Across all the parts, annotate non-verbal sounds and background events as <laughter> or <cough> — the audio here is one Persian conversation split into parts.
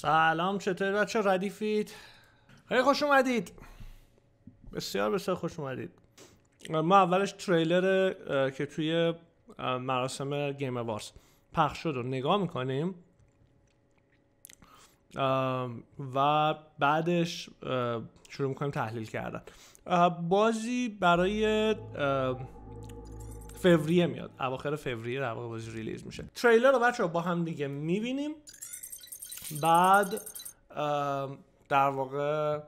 سلام چطور بچه ردیفید خیلی خوش اومدید. بسیار بسیار خوش اومدید. ما اولش تریلر که توی مراسم Game Awards پخش شد رو نگاه می‌کنیم. و بعدش شروع می‌کنیم تحلیل کردن. بازی برای فوریه میاد. اواخر فوریه در بازی release میشه. تریلر رو بچه با هم دیگه می‌بینیم. بعد در واقع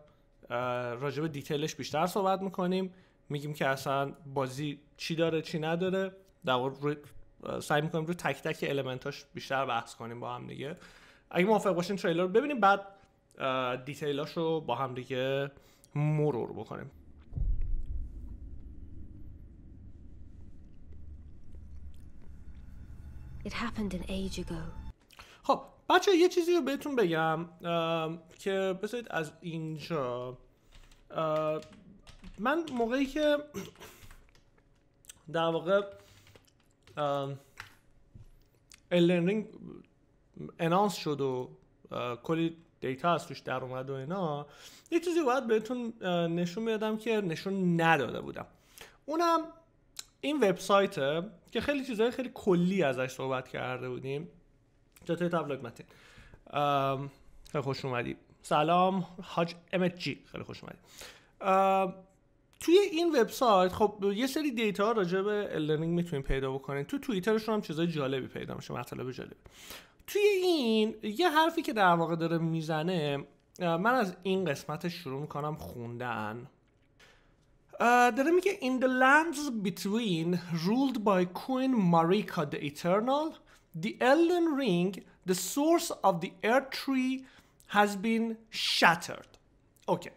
راجع به دیتیلش بیشتر صحبت می‌کنیم. میگیم که اصلا بازی چی داره چی نداره. در واقع سعی می‌کنیم رو تک تک المنتاش بیشتر بحث کنیم با هم دیگه. اگه موافق باشین تریلر رو ببینیم بعد دیتیلاش رو با هم دیگه مرور بکنیم. It happened an age ago. خب بچه یه چیزی رو بهتون بگم که بذارید از اینجا. من موقعی که در واقع الرنینگ انانس شد و کلی دیتا از توش در اومد و اینا یه چیزی باید بهتون نشون می‌دادم که نشون نداده بودم. اونم این وبسایت که خیلی چیزهای خیلی کلی ازش صحبت کرده بودیم. چطور تبلوگ متین. خیلی خوش اومدی. سلام حاج امت جی خیلی خوش اومدی. توی این وبسایت خب یه سری دیتا راجع به لرنینگ می‌تونید پیدا بکنید تو توییترشون هم چیزای جالبی پیدا میشه مطالب جالبی. توی این یه حرفی که در واقع داره می‌زنه من از این قسمتش شروع می‌کنم خوندن. داره میگه In the lands between ruled by Queen Marika the Eternal The Elden Ring The source of the Erdtree has been shattered. okay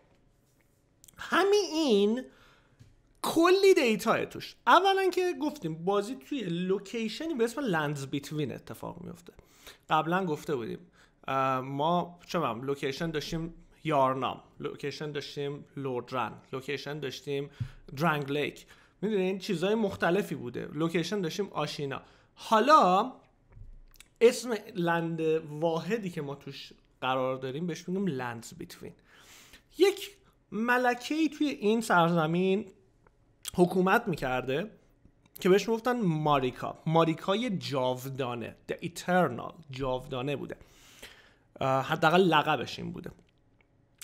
همین این کلی data توش. اولا که گفتیم بازی توی location ی به اسم Lands Between اتفاق میفته. قبلا گفته بودیم ما چه location داشتیم یارنام location داشتیم لوردرن location داشتیم درنگ لیک می‌دونین چیزهای مختلفی بوده. location داشتیم آشینا. حالا اسم land واحدی که ما توش قرار داریم بهش میگیم Lands Between. یک ملکه ای توی این سرزمین حکومت می‌کرده که بهش می‌گفتن ماریکا. ماریکای جاودانه The Eternal جاودانه بوده. حداقل لقبش این بوده.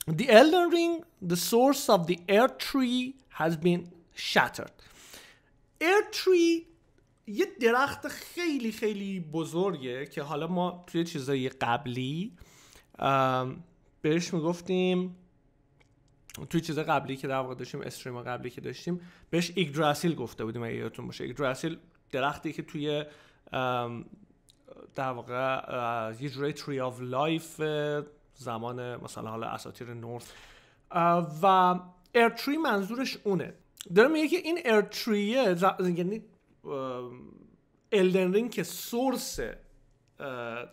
The Elden Ring, the source of the Air Tree has been shattered. Air Tree یه درخت خیلی خیلی بزرگه که حالا ما توی چیزای قبلی بهش می‌گفتیم توی چیز قبلی که در واقع داشتیم استریم قبلی که داشتیم بهش ایگدراسیل گفته بودیم اگه یادتون باشه. ایگدراسیل درختی که توی در واقع یه جوری tree of life زمان مثلا حالا اساطیر Norse و Erdtree منظورش اونه. داره میگه که این Erdtree ه یعنی الدن رینگ که source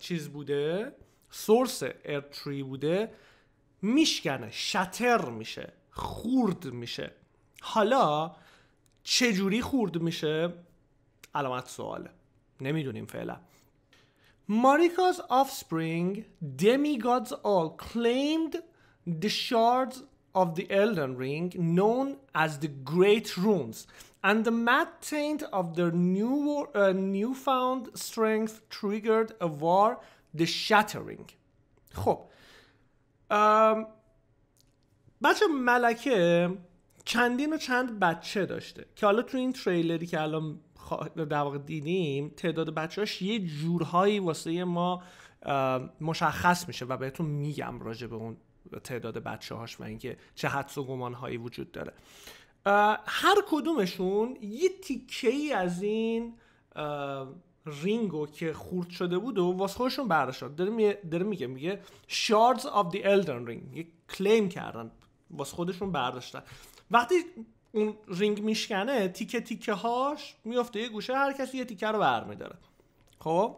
چیز بوده source Erdtree بوده میشکنه shatter میشه خورد میشه. حالا چجوری خورد میشه؟ علامت سواله. نمی‌دونیم فعلا. Marika's offspring, demigods all, claimed the shards of the Elden Ring, known as the Great Runes, and the mad taint of their new, uh, newfound strength triggered a war, the Shattering. خب بچه ملکه چندین و چند بچه داشته که حالا تو این تریلری که الان در واقع دیدیم تعداد بچهاش یه جورهایی واسه ما مشخص میشه و بهتون میگم راجع به اون تعداد بچه هاش و اینکه چه حدس و گمان هایی وجود داره هر کدومشون یه تیکه ای از این رینگو که خورد شده بود و واسه خودشون برداشت داره, میگه میگه shards of the elden ring. یه claim کردن واسه خودشون برداشتن. وقتی اون رینگ میشکنه تیکه تیکه هاش میفته یه گوشه هر کسی یه تیکه رو برمیداره. خب؟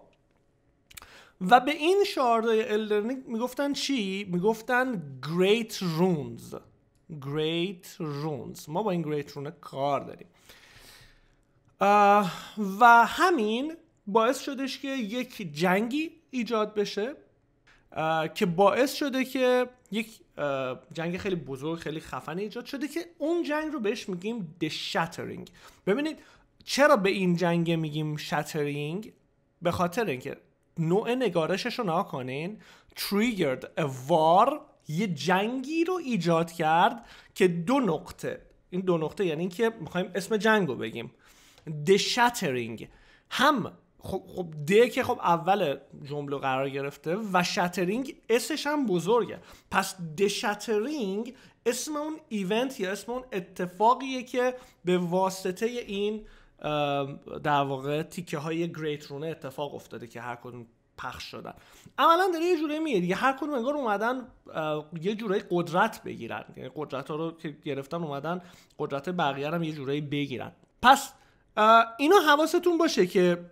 و به این shard ای الدن رینگ می‌گفتن چی؟ می‌گفتن Great Runes Great Runes ما با این Great Rune ه کار داریم. و همین باعث شدش که یک جنگی ایجاد بشه که باعث شده که یک جنگ خیلی بزرگ خیلی خفن ایجاد شده که اون جنگ رو بهش میگیم The Shattering. ببینید چرا به این جنگ میگیم شاترینگ به خاطر اینکه نوع نگارشش رو نها کنین. Triggered a war یه جنگی رو ایجاد کرد که دو نقطه. این دو نقطه یعنی اینکه می‌خوایم اسم جنگ رو بگیم. The Shattering. هم خب خب the که خب اول جمله قرار گرفته و Shattering، S ش هم بزرگه. پس The Shattering اسم اون event یا اسم اون اتفاقیه که به واسطه این در واقع تیکه های Great Rune ه اتفاق افتاده که هر کدوم پخش شدن. عملا داره یه جوری میگه دیگه هر کدوم انگار اومدن یه جورایی قدرت بگیرن. یعنی قدرت ها رو که گرفتن اومدن قدرت بقیه هم یه جورایی بگیرن. پس اینا حواستون باشه که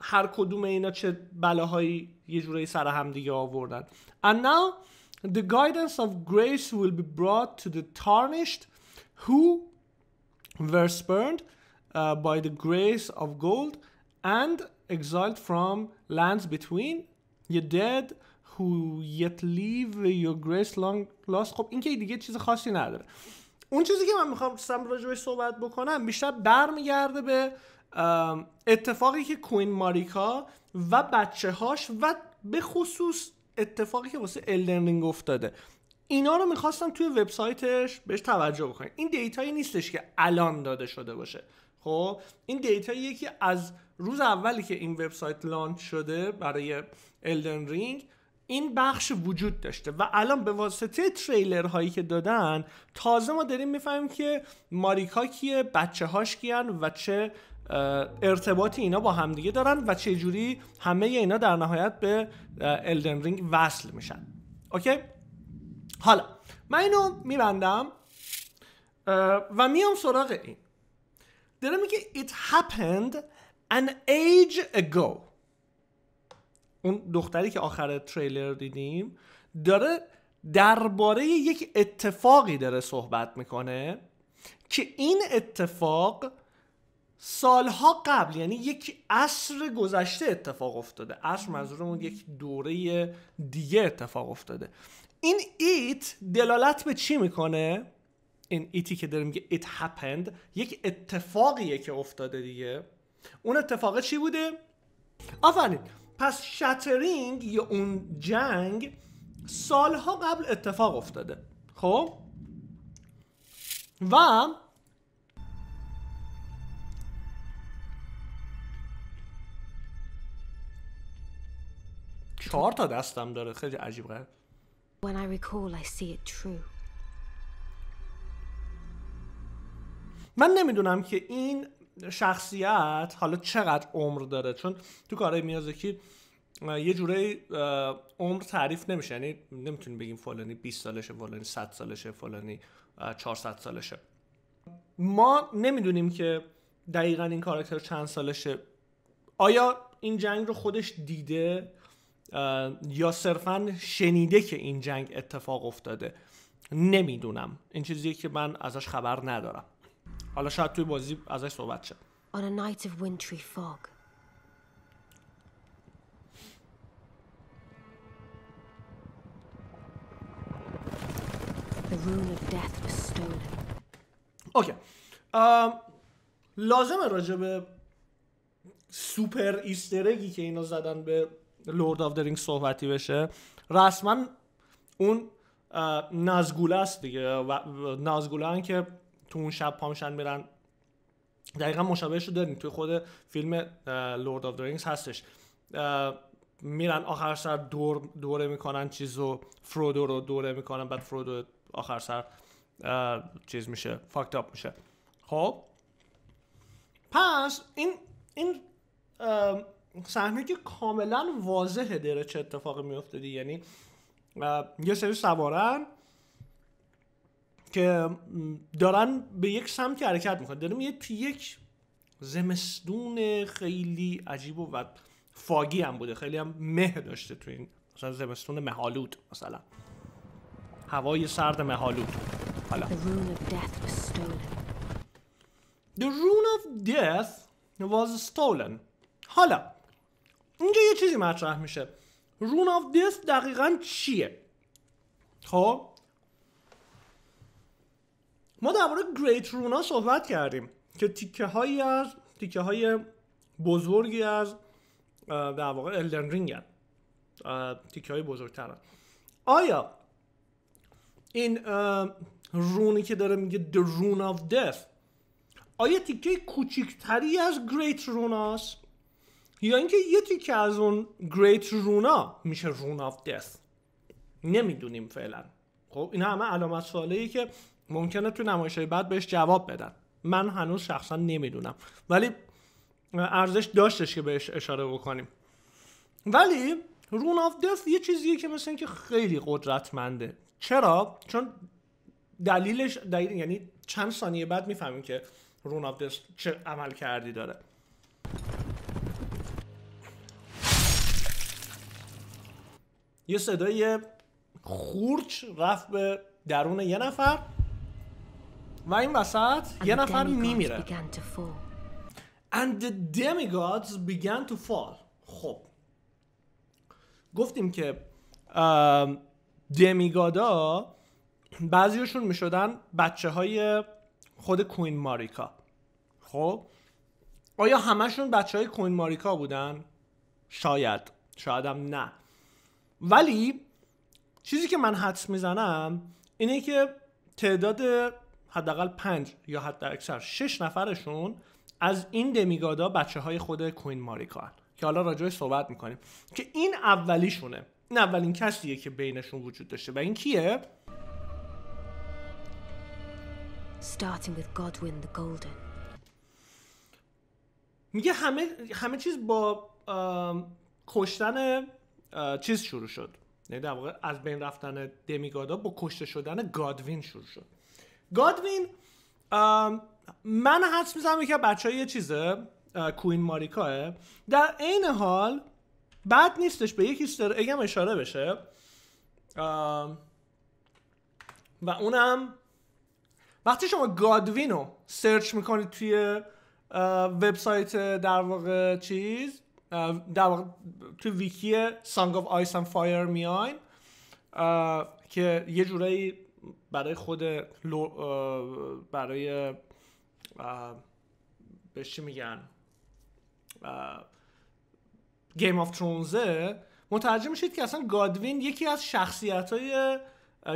هر کدوم اینا چه بلاهایی یه جورایی سر هم دیگه آوردن. And now the guidance of grace will be brought to the tarnished who were spurned uh, by the grace of gold and exiled from lands between your dead who yet leave your grace long lost خب این که دیگه چیز خاصی نداره. اون چیزی که من می‌خوام راجبش صحبت بکنم بیشتر برمیگرده به اتفاقی که Queen ماریکا و بچه هاش و به خصوص اتفاقی که واسه الدن رینگ افتاده. اینا رو می‌خواستم توی وبسایتش بهش توجه بکنید این دیتایی نیستش که الان داده شده باشه. خب این دیتاییه که از روز اولی که این وبسایت launch شده برای الدن رینگ این بخش وجود داشته و الان به واسطه تریلر هایی که دادن تازه ما داریم می‌فهمیم که ماریکا کیه بچه هاش کیان و چه ارتباطی اینا با همدیگه دارن و چه جوری همه اینا در نهایت به الدن رینگ وصل میشن. okay حالا من اینو میبندم و میام سراغ این. داره میگه it happened an age ago. اون دختری که آخر تریلر دیدیم داره درباره یک اتفاقی داره صحبت می‌کنه که این اتفاق سالها قبل یعنی یک عصر گذشته اتفاق افتاده. عصر منظورمون یک دوره دیگه اتفاق افتاده. این ایت دلالت به چی می‌کنه؟ این ایتی که داره میگه it happened یک اتفاقیه که افتاده دیگه. اون اتفاق چی بوده؟ آفرین. پس شاترینگ یا اون جنگ سالها قبل اتفاق افتاده. خب؟ و چهار تا دستم داره. خیلی عجیب غیر When I recall, I see it true. من نمی‌دونم که این شخصیت حالا چقدر عمر داره چون تو کارهای میازکی یه جوره عمر تعریف نمیشه. یعنی نمی‌تونیم بگیم فلانی 20 سالشه فلانی 100 سالشه فلانی 400 سالشه. ما نمی‌دونیم که دقیقا این کاراکتر چند سالشه. آیا این جنگ رو خودش دیده یا صرفا شنیده که این جنگ اتفاق افتاده؟ نمی‌دونم. این چیزیه که من ازش خبر ندارم. حالا شاید توی بازی ازش صحبت شه On a night of wintry fog. The rune of death was stolen. okay لازمه راجع به super Easter egg ی که اینا زدن به Lord of the Rings صحبتی بشه رسما اون نازگوله است دیگه و نازگوله که تو اون شب پامشن میرن. دقیقا مشابهش رو داریم. توی خود فیلم Lord of the Rings هستش. میرن آخر سر دور دوره می‌کنن چیزو. فرودو رو دوره می‌کنن بعد فرودو آخر سر چیز میشه fucked up میشه. خب؟ پس این این صحنه که کاملا واضحه داره چه اتفاقی میفته یعنی یه سری سوارن که دارن به یک سمتی حرکت می‌کنن. داریم یه توی یک زمستون خیلی عجیب و فاگی هم بوده. خیلی هم مه داشته تو این مثلا زمستون مهالود مثلا. هوای سرد مهالود حالا. The rune of death was stolen. Death حالا. اینجا یه چیزی مطرح میشه. Rune of Death دقیقا چیه؟ خب؟ ما درباره Great Rune ا صحبت کردیم که تیکه هایی از تیکه های بزرگی از در واقع الدن رینگ تیکه های بزرگترن آیا این رونی که داره میگه The Rune of Death آیا تیکه کوچیکتری از گریت روناست یا اینکه یه تیکه از اون گریت رونا میشه رون آف دث نمی‌دونیم فعلا. خب این همه علامت سوالی که ممکنه تو نمایش بعد بهش جواب بدن. من هنوز شخصا نمی‌دونم. ولی ارزش داشتش که بهش اشاره بکنیم. ولی Rune of Death یه چیزیه که مثل اینکه خیلی قدرتمنده. چرا؟ چون دلیلش دلیل یعنی چند ثانیه بعد می‌فهمیم که Rune of Death چه عمل کردی داره. یه صدای خورچ رفت به درون یه نفر. و این وسط یه نفر میمیره. And the demigods began to fall. خب. گفتیم که دمیگادا بعضیشون می‌شدن بچه های خود کوین ماریکا. خب. آیا همشون بچه های کوین ماریکا بودن؟ شاید. شایدم نه. ولی چیزی که من حدس می‌زنم اینه که تعداد حداقل پنج یا حتی اکثر شش نفرشون از این دمیگادا بچه های خود کوین ماریکا هن. که حالا راجعش صحبت می‌کنیم که این اولیشونه این اولین کسیه که بینشون وجود داشته و این کیه؟ Starting with Godwin the Golden. میگه همه همه چیز با آم، کشتن چیز شروع شد یعنی در واقع از بین رفتن دمیگادا با کشته شدن گادوین شروع شد گادوین من حدس می‌زنم که بچه یه چیزه کوین ماریکاه. در عین حال بد نیستش به یک ایستر اگم اشاره بشه. و اونم وقتی شما گادوین رو سرچ می‌کنید توی وبسایت در واقع چیز در واقع توی ویکی Song of Ice and Fire میاین که یه جورایی برای خود برای بهش چی میگن؟ Game of Thrones ه متوجه میشید که اصلا گادوین یکی از شخصیت های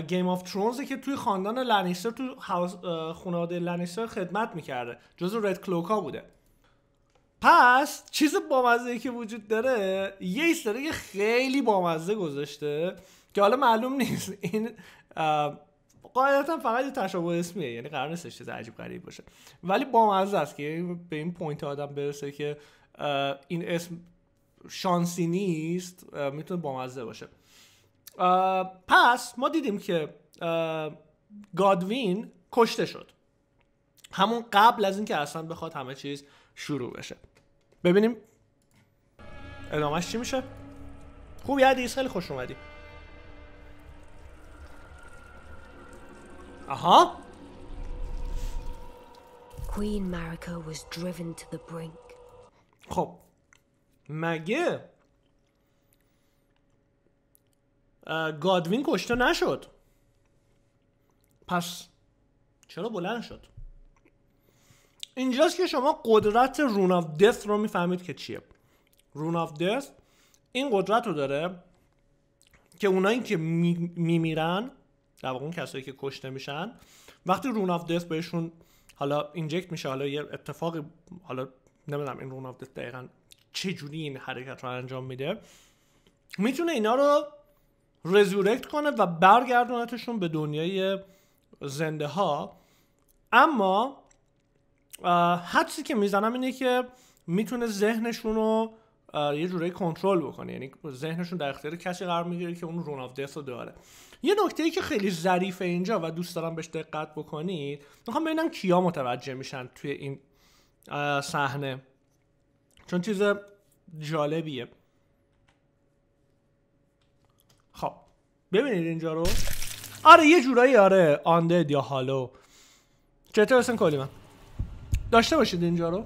Game of Thrones ه که توی خاندان لنیستر تو خانواده لنیستر خدمت می‌کرده جزو Red Cloak ا بوده. پس چیز بامزه که وجود داره یه Easter egg خیلی بامزه گذاشته که حالا معلوم نیست. این قاعدتا فقط یه تشابه اسمیه یعنی قرار نیستش چیز عجیب غریب باشه. ولی بامزه است که به این point آدم برسه که این اسم شانسی نیست می‌تونه بامزه باشه. پس ما دیدیم که گادوین کشته شد. همون قبل از اینکه اصلا بخواد همه چیز شروع بشه. ببینیم ادامهش چی میشه؟ خوب یادیس خیلی خوش اومدی. آها Queen Mariko was driven to the brink. خب مگه گادوین کشته نشد. پس چرا بلند شد؟ اینجاست که شما قدرت Rune of Death رو می‌فهمید که چیه. Rune of Death این قدرت رو داره که اونایی که می- میمیرن در واقع اون کسایی که کشته میشن وقتی Rune of Death بهشون حالا inject میشه حالا یه اتفاقی حالا نمی‌دونم این Rune of Death دقیقا چه جوری این حرکت رو انجام میده می‌تونه اینا رو resurrect کنه و برگردونتشون به دنیای زنده ها اما حدسی که می‌زنم اینه که می‌تونه ذهنشون رو یه جورایی کنترل بکنه. یعنی ذهنشون در اختیار کسی قرار می‌گیره که اون رون آف دث رو داره. یه نکته ای که خیلی ظریفه اینجا و دوست دارم بهش دقت بکنید می‌خوام ببینم کیا متوجه میشن توی این صحنه. چون چیز جالبیه. خب ببینید اینجا رو. آره یه جورایی آره آندد یا هالو چطور اسم کلی من داشته باشید اینجا رو.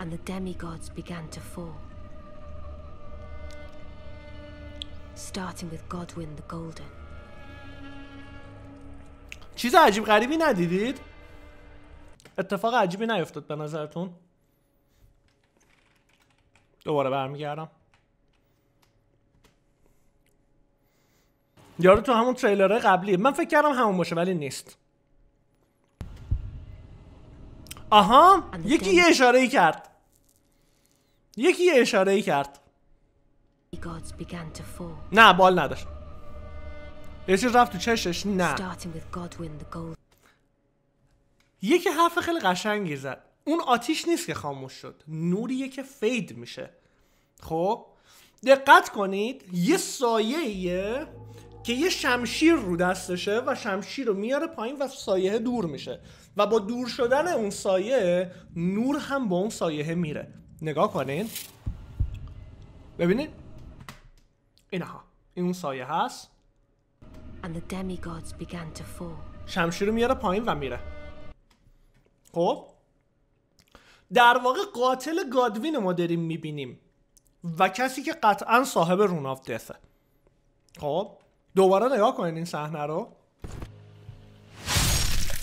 And the demigods began to fall. Starting with Godwin the Golden. چیز عجیب غریبی ندیدید؟ اتفاق عجیبی نیفتاد به نظرتون؟ دوباره برمیگردم یارو تو همون تریلره قبلی من فکر کردم همون باشه ولی نیست آها یکی یه اشاره ای کرد یکی یه اشاره ای کرد Gods began to fall, نه بال نداشت. یه چیز رفت تو چشش؟ نه. یکی حرف خیلی قشنگی زد. اون آتیش نیست که خاموش شد. نوریه که فید میشه. خب؟ دقت کنید یه سایه که یه شمشیر رو دستشه و شمشیر رو میاره پایین و سایه دور میشه. و با دور شدن اون سایه نور هم با اون سایه میره. نگاه کنین. ببینید اینها. این اون سایه هست. And the demigods began to fall, شمشیر رو میاره پایین و میره. خب؟ در واقع قاتل گادوین ما داریم می‌بینیم. و کسی که قطعا صاحب Rune of Death ه خب؟ دوباره نگاه کنین این صحنه رو.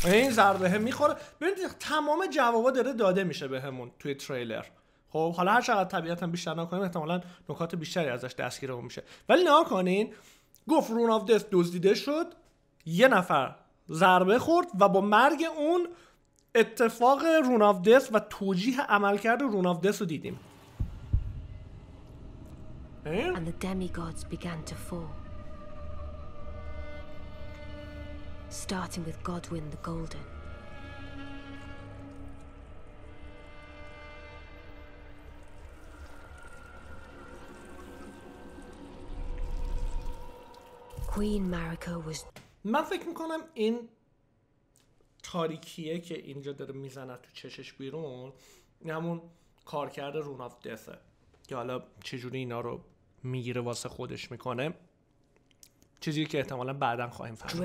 این ضربه می‌خوره. ببینید تمام جوابا داره داده میشه بهمون توی تریلر. خب حالا هر چقدر طبیعتا بیشتر نکنیم احتمالا نکات بیشتری ازش دستگیرمون میشه ولی نگاه کنین گفت Rune of Death دزدیده شد یه نفر ضربه خورد و با مرگ اون اتفاق Rune of Death و توجیه عملکرد Rune of Death رو دیدیم and the demigods began to fall. Starting with Godwyn the Golden. من فکر می‌کنم این تاریکیه که اینجا داره می‌زنه تو چشش بیرون. این همون کارکرد رون آف دثه که حالا چجوری اینا رو می‌گیره واسه خودش می‌کنه. چیزی که احتمالا بعدا خواهیم فهمید.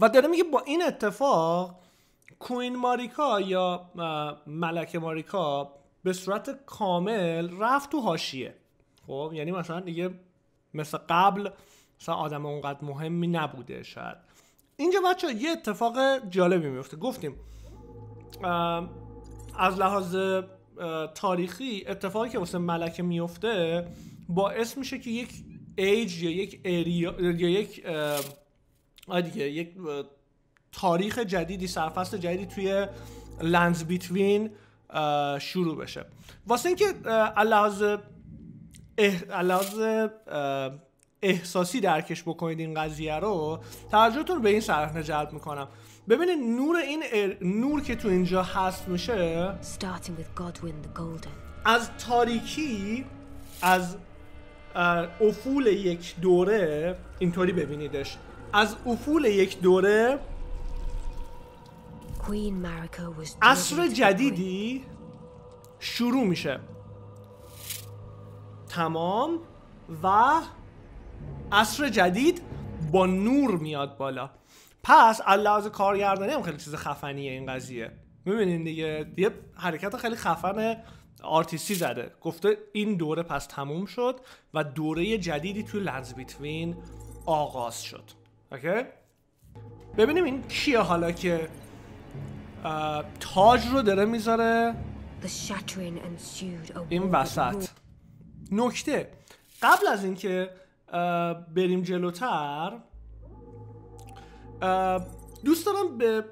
و داره میگه با این اتفاق کوین ماریکا یا اه، ملکه ماریکا به صورت کامل رفت تو حاشیه. خب یعنی مثلا دیگه مثل قبل مثلا آدم اونقدر مهمی نبوده شاید. اینجا بچه یه اتفاق جالبی میفته. گفتیم از لحاظ تاریخی اتفاقی که واسه ملکه میفته باعث میشه که یک ایج یا یک اریا یا یک دیگه یک تاریخ جدیدی سرفصل جدیدی توی لنز بیتوین شروع بشه. واسه اینکه لحاظ اه، احساسی درکش بکنید این قضیه رو توجهتون به این صحنه جلب می‌کنم. ببینید نور این ار- نور که تو اینجا هست میشه. از تاریکی از افول یک دوره اینطوری ببینیدش. از افول یک دوره عصر. جدیدی شروع میشه. تمام و عصر جدید با نور میاد بالا. پس لحاظ کارگردانی هم خیلی چیز خفنیه این قضیه. می‌بینین دیگه یه حرکت خیلی خفن آرتیستی زده. گفته این دوره پس تموم شد و دوره جدیدی توی لنز بیتوین آغاز شد. اوکی؟ ببینیم این کیه حالا که تاج رو داره می‌ذاره. این وسط. نکته. قبل از اینکه بریم جلوتر دوست دارم به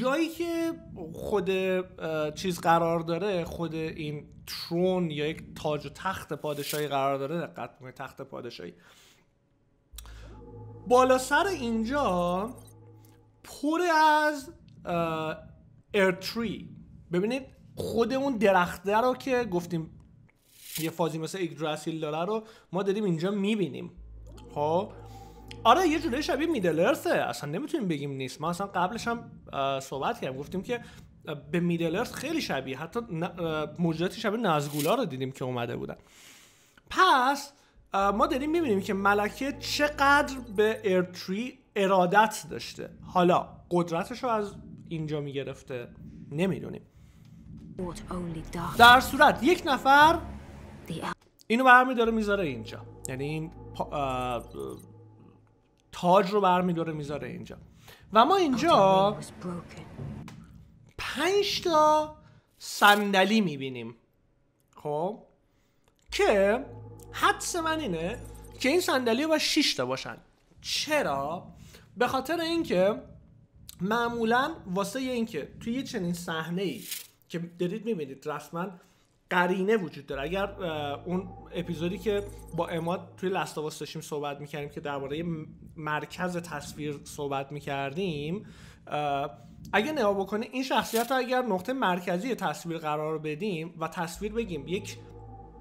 جایی که خود چیز قرار داره خود این ترون یا یک تاج و تخت پادشاهی قرار داره دقت کنید تخت پادشاهی. بالا سر اینجا پر از ارتری ببینید خود اون درخته رو که گفتیم یه فازی مثل ایگدراسیل داره رو ما داریم اینجا می‌بینیم. خب؟ آره یه جوری شبیه میدل ارثه اصلا نمی‌تونیم بگیم نیست. ما اصلا قبلش هم صحبت کردیم گفتیم که به میدل ارث خیلی شبیه. حتی موجوداتی شبیه نازگولا رو دیدیم که اومده بودن. پس ما داریم می‌بینیم که ملکه چقدر به ارتری ارادت داشته. حالا قدرتش رو از اینجا می‌گرفته. نمی‌دونیم. در صورت یک نفر اینو برمیداره می‌ذاره اینجا. یعنی این پا- تاج رو برمیداره می‌ذاره اینجا. و ما اینجا. پنج تا صندلی می‌بینیم. خب؟ که حدس من اینه که این صندلی باید 6 تا باشن. چرا؟ به خاطر اینکه معمولا واسه اینکه توی یه چنین صحنه ای که دارید می‌بینید رسما قرینه وجود داره. اگر اون اپیزودی که با اماد توی لستاواس داشتیم صحبت می‌کردیم که درباره مرکز تصویر صحبت می‌کردیم اگه نگاه بکنی این شخصیت رو اگر نقطه مرکزی تصویر قرار بدیم و تصویر بگیم یک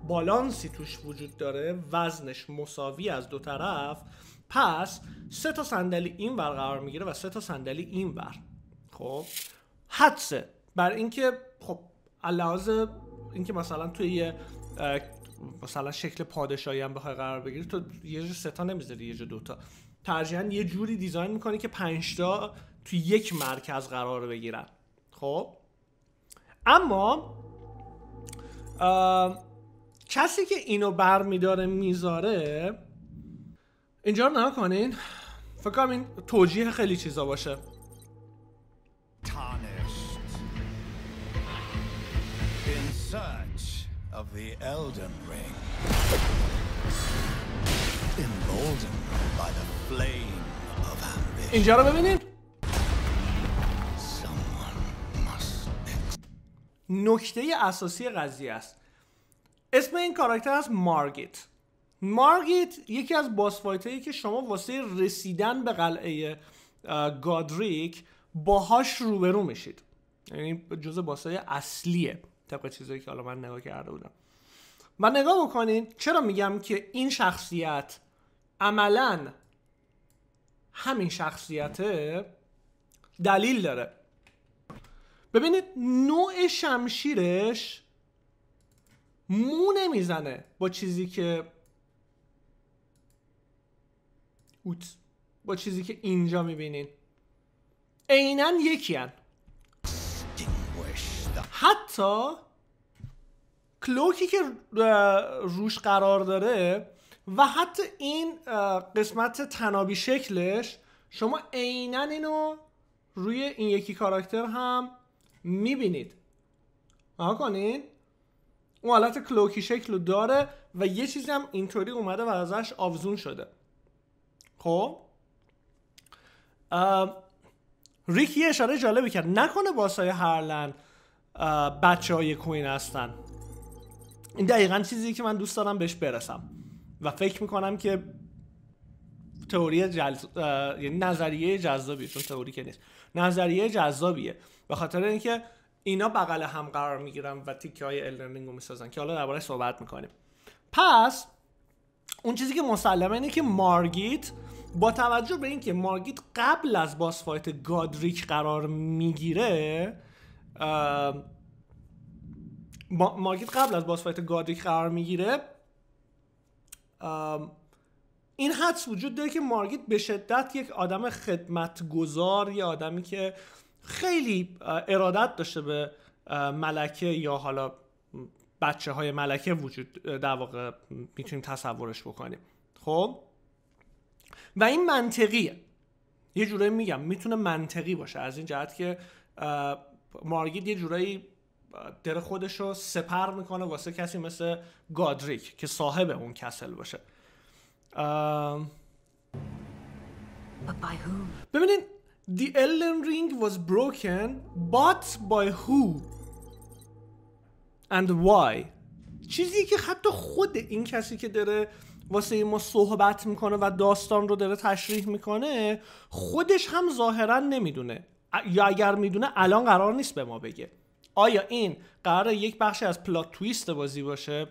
بالانسی توش وجود داره وزنش مساوی از دو طرف پس سه تا صندلی این ور قرار می‌گیره و سه تا صندلی این ور. خب؟ حدسه. بر اینکه خب لحاظ اینکه مثلا توی یه مثلا شکل پادشاهی هم بخوای قرار بگیری تو یه جا سه تا نمی‌ذاری یه جا دوتا ترجیحاً یه جوری دیزاین می‌کنی که پنج تا توی یک مرکز قرار بگیرن. خب؟ اما کسی که اینو بر میداره می‌ذاره اینجا رو نها کنین. فکر کنم این توجیه خیلی چیزا باشه. Of the Elden Ring. Emboldened by the flame of ambition. اینجا رو ببینین. نکته اساسی قضیه است. اسم این کاراکتر از مارگیت. مارگیت یکی از باس فایت که شما واسه رسیدن به قلعه گادریک باهاش روبرو میشید. یعنی جز باسای اصلیه طبق چیزایی که حالا من نگاه کرده بودم. و نگاه بکنین چرا میگم که این شخصیت عملا همین شخصیته؟ دلیل داره. ببینید نوع شمشیرش مو نمی‌زنه با چیزی که اوت با چیزی که اینجا می‌بینین. عینا یکی هن. حتی کلوکی که روش قرار داره و حتی این قسمت تنابی شکلش شما عینا اینو روی این یکی کاراکتر هم می‌بینید. نها کنین. اون حالت کلوکی شکل رو داره و یه چیزی هم اینطوری اومده و ازش آوزون شده. خب؟ اه، ریک یه اشاره جالبی کرد. نکنه باسای هرلن بچه های کوین هستن. این دقیقا چیزی که من دوست دارم بهش برسم. و فکر می‌کنم که تئوری. اه، یعنی نظریه جذابیه چون تئوری که نیست. نظریه جذابیه. به خاطر اینکه اینا بغل هم قرار می‌گیرن و تیکه های الرنینگ رو می‌سازن که حالا درباره صحبت می‌کنیم. پس اون چیزی که مسلمه اینه که مارگیت با توجه به اینکه مارگیت قبل از boss fight گادریک قرار می‌گیره مارگیت قبل از boss fight گادریک قرار می‌گیره. این حدس وجود داره که مارگیت به شدت یک آدم خدمتگزار یه آدمی که خیلی ارادت داشته به ملکه یا حالا بچه های ملکه وجود در واقع می‌تونیم تصورش بکنیم. خب؟ و این منطقیه. یه جورایی میگم می‌تونه منطقی باشه. از این جهت که اه، مارگیت یه جورایی داره خودش رو سپر می‌کنه واسه کسی مثل گادریک که صاحب اون کسل باشه? ببینید The Elden Ring was broken but by who? And why? چیزی که حتی خود این کسی که داره واسه ما صحبت می‌کنه و داستان رو داره تشریح می‌کنه خودش هم ظاهرا نمی‌دونه. یا اگر می‌دونه الان قرار نیست به ما بگه. آیا این قرار یک بخشی از پلات تویست بازی باشه؟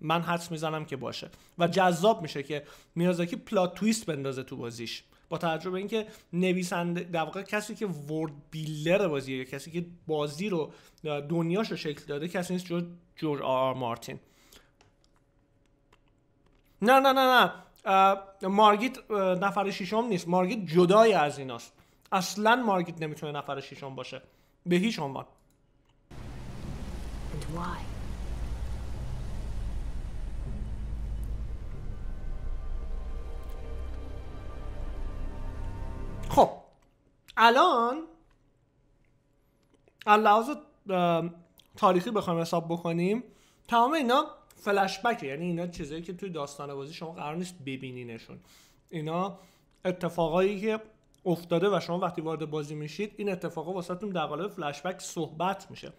من حدس می‌زنم که باشه. و جذاب میشه که میازاکی پلات تویست بندازه تو بازیش. با توجه به اینکه نویسنده در واقع کسی که ورد بیلدر بازیه یا کسی که بازی رو دنیاش شکل داده کسی نیست جورج آر مارتین. نه نه نه نه. مارگیت نفر ششم نیست. مارگیت جدای از ایناست. اصلا مارگیت نمی‌تونه نفر ششم باشه. به هیچ عنوان. خب. الان از لحاظ تاریخی بخوایم حساب بکنیم تمام اینا فلش بکه یعنی اینا چیزایی که توی داستان بازی شما قرار نیست ببینینشون. اینا اتفاقایی که افتاده و شما وقتی وارد بازی میشید این اتفاقا واسهتون در قالب فلش بک صحبت میشه.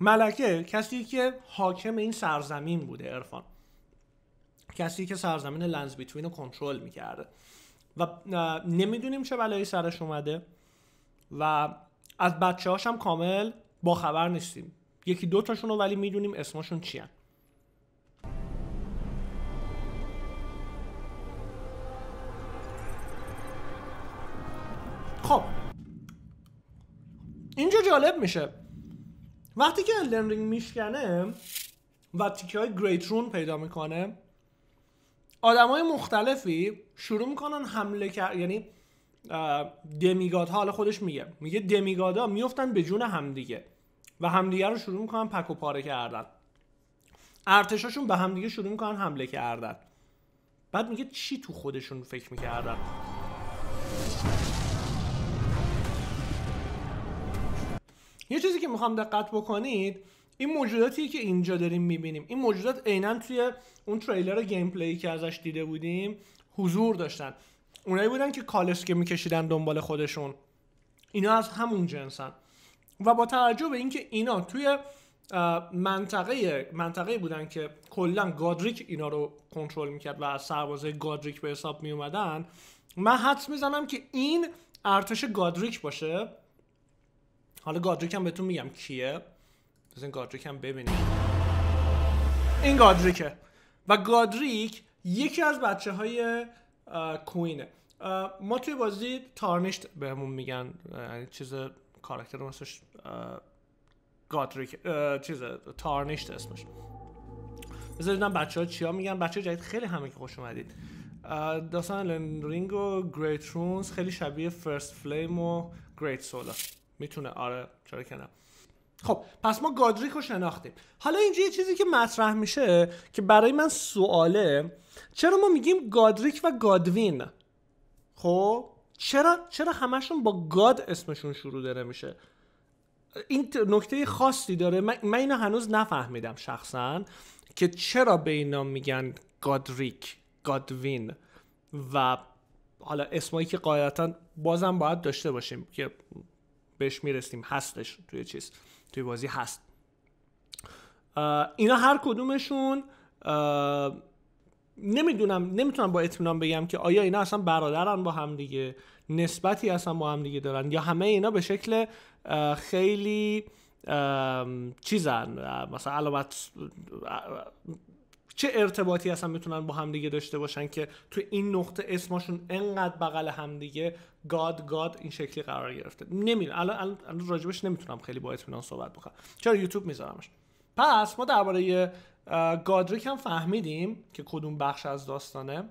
ملکه کسی که حاکم این سرزمین بوده ارفان کسی که سرزمین لنز بیتوین رو کنترل می‌کرده. و نمی‌دونیم چه بلایی سرش اومده و از بچه هم کامل با خبر نیستیم. یکی دو تاشون رو ولی می‌دونیم اسمشون چیان. خب. اینجا جالب میشه. وقتی که الدن رینگ میشکنه و تیکه های گریت رون پیدا می‌کنه آدم های مختلفی شروع می‌کنن حمله کرد یعنی دمیگاد ها حالا خودش میگه. میگه دمیگاد ها میفتن به جون همدیگه و همدیگه رو شروع می‌کنن پک و پاره کردن. ارتشاشون به همدیگه شروع می‌کنن حمله کردن. بعد میگه چی تو خودشون فکر می‌کردن؟ یه چیزی که می‌خوام دقت بکنید این موجوداتی که اینجا داریم می‌بینیم. این موجودات عینا توی اون تریلر gameplay که ازش دیده بودیم حضور داشتن. اونایی بودن که کالسکه می‌کشیدن دنبال خودشون. اینا از همون جنسن. و با توجه به اینکه اینا توی منطقه منطقه بودن که کلا گادریک اینا رو کنترل می‌کرد و از سربازای گادریک به حساب میومدن من حدس می‌زنم که این ارتش گادریک باشه. حالا گادریک هم بهتون میگم کیه. بزن گادریک هم ببینیم. این گادریکه. و گادریک یکی از بچه های کوینه. ما توی بازی تارنیشت بهمون میگن اه، چیز کاراکتر مثلش گادریک چیز تارنیشت اسمش. بذارید بچه ها چیا میگن. بچه جدید خیلی همه که خوش اومدید. داستان Elden Ring و Great Runes خیلی شبیه First Flame و Great Soul ا می‌تونه آره چرا که خب پس ما گادریک رو شناختیم. حالا اینجا یه چیزی که مطرح میشه که برای من سواله چرا ما میگیم گادریک و گادوین؟ خب چرا چرا همشون با God اسمشون شروع داره میشه؟ این نکته خاصی داره. من, من اینو هنوز نفهمیدم شخصا که چرا به اینا میگن گادریک گادوین و حالا اسمایی که قاعدتا بازم باید داشته باشیم که بهش می‌رسیم. هستش توی چیز توی بازی هست. اینا هر کدومشون نمی‌دونم نمی‌تونم با اطمینان بگم که آیا اینا اصلا برادرن با هم دیگه نسبتی اصلا با هم دیگه دارن یا همه اینا به شکل خیلی چیزن. مثلا علامت چه ارتباطی اصلا می‌تونن با هم دیگه داشته باشن که تو این نقطه اسمشون انقدر بغل هم دیگه گاد گاد این شکلی قرار گرفته؟ نمی‌دونم. الان الان راجبش نمی‌تونم خیلی با اطمینان صحبت بکنم. چرا یوتیوب میذارمش؟ پس ما درباره گادریک هم فهمیدیم که کدوم بخش از داستانه.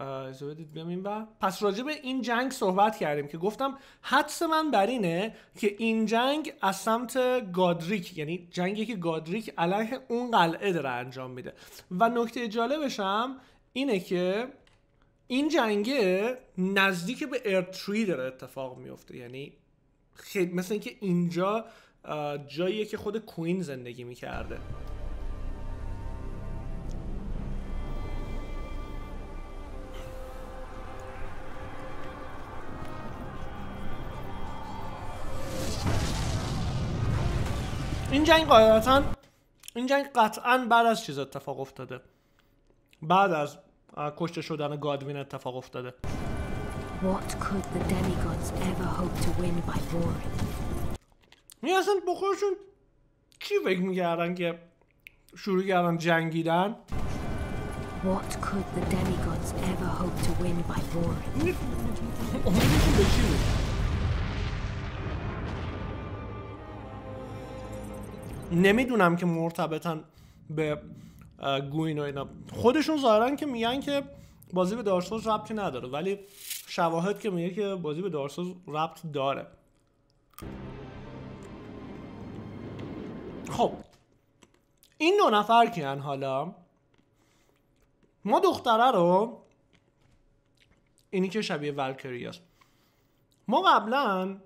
اجازه بیام. این بر پس راجع به این جنگ صحبت کردیم که گفتم حدس من بر اینه که این جنگ از سمت گادریک یعنی جنگی که گادریک علیه اون قلعه داره انجام میده. و نکته جالبش هم اینه که این جنگه نزدیک به ارتری داره اتفاق میفته. یعنی خیلی مثل اینکه اینجا جاییه که خود کوین زندگی می‌کرده. جنگ قاعدتا این جنگ قطعا بعد از چیز اتفاق افتاده بعد از کشته شدن گادوین اتفاق افتاده What could the demigods ever hope to win by warring? این اصلا با خودشون چی فکر می‌کردن که شروع کردن جنگیدن What could the demigods ever hope to win by warring? نمی‌دونم که مرتبطن به گوین و اینا. خودشون ظاهرا که میگن که بازی به دارسوز ربطی نداره ولی شواهد که میگه که بازی به دارسوز ربط داره. خب این دو نفر کیان حالا؟ ما دختره رو اینی که شبیه ولکری است ما قبلا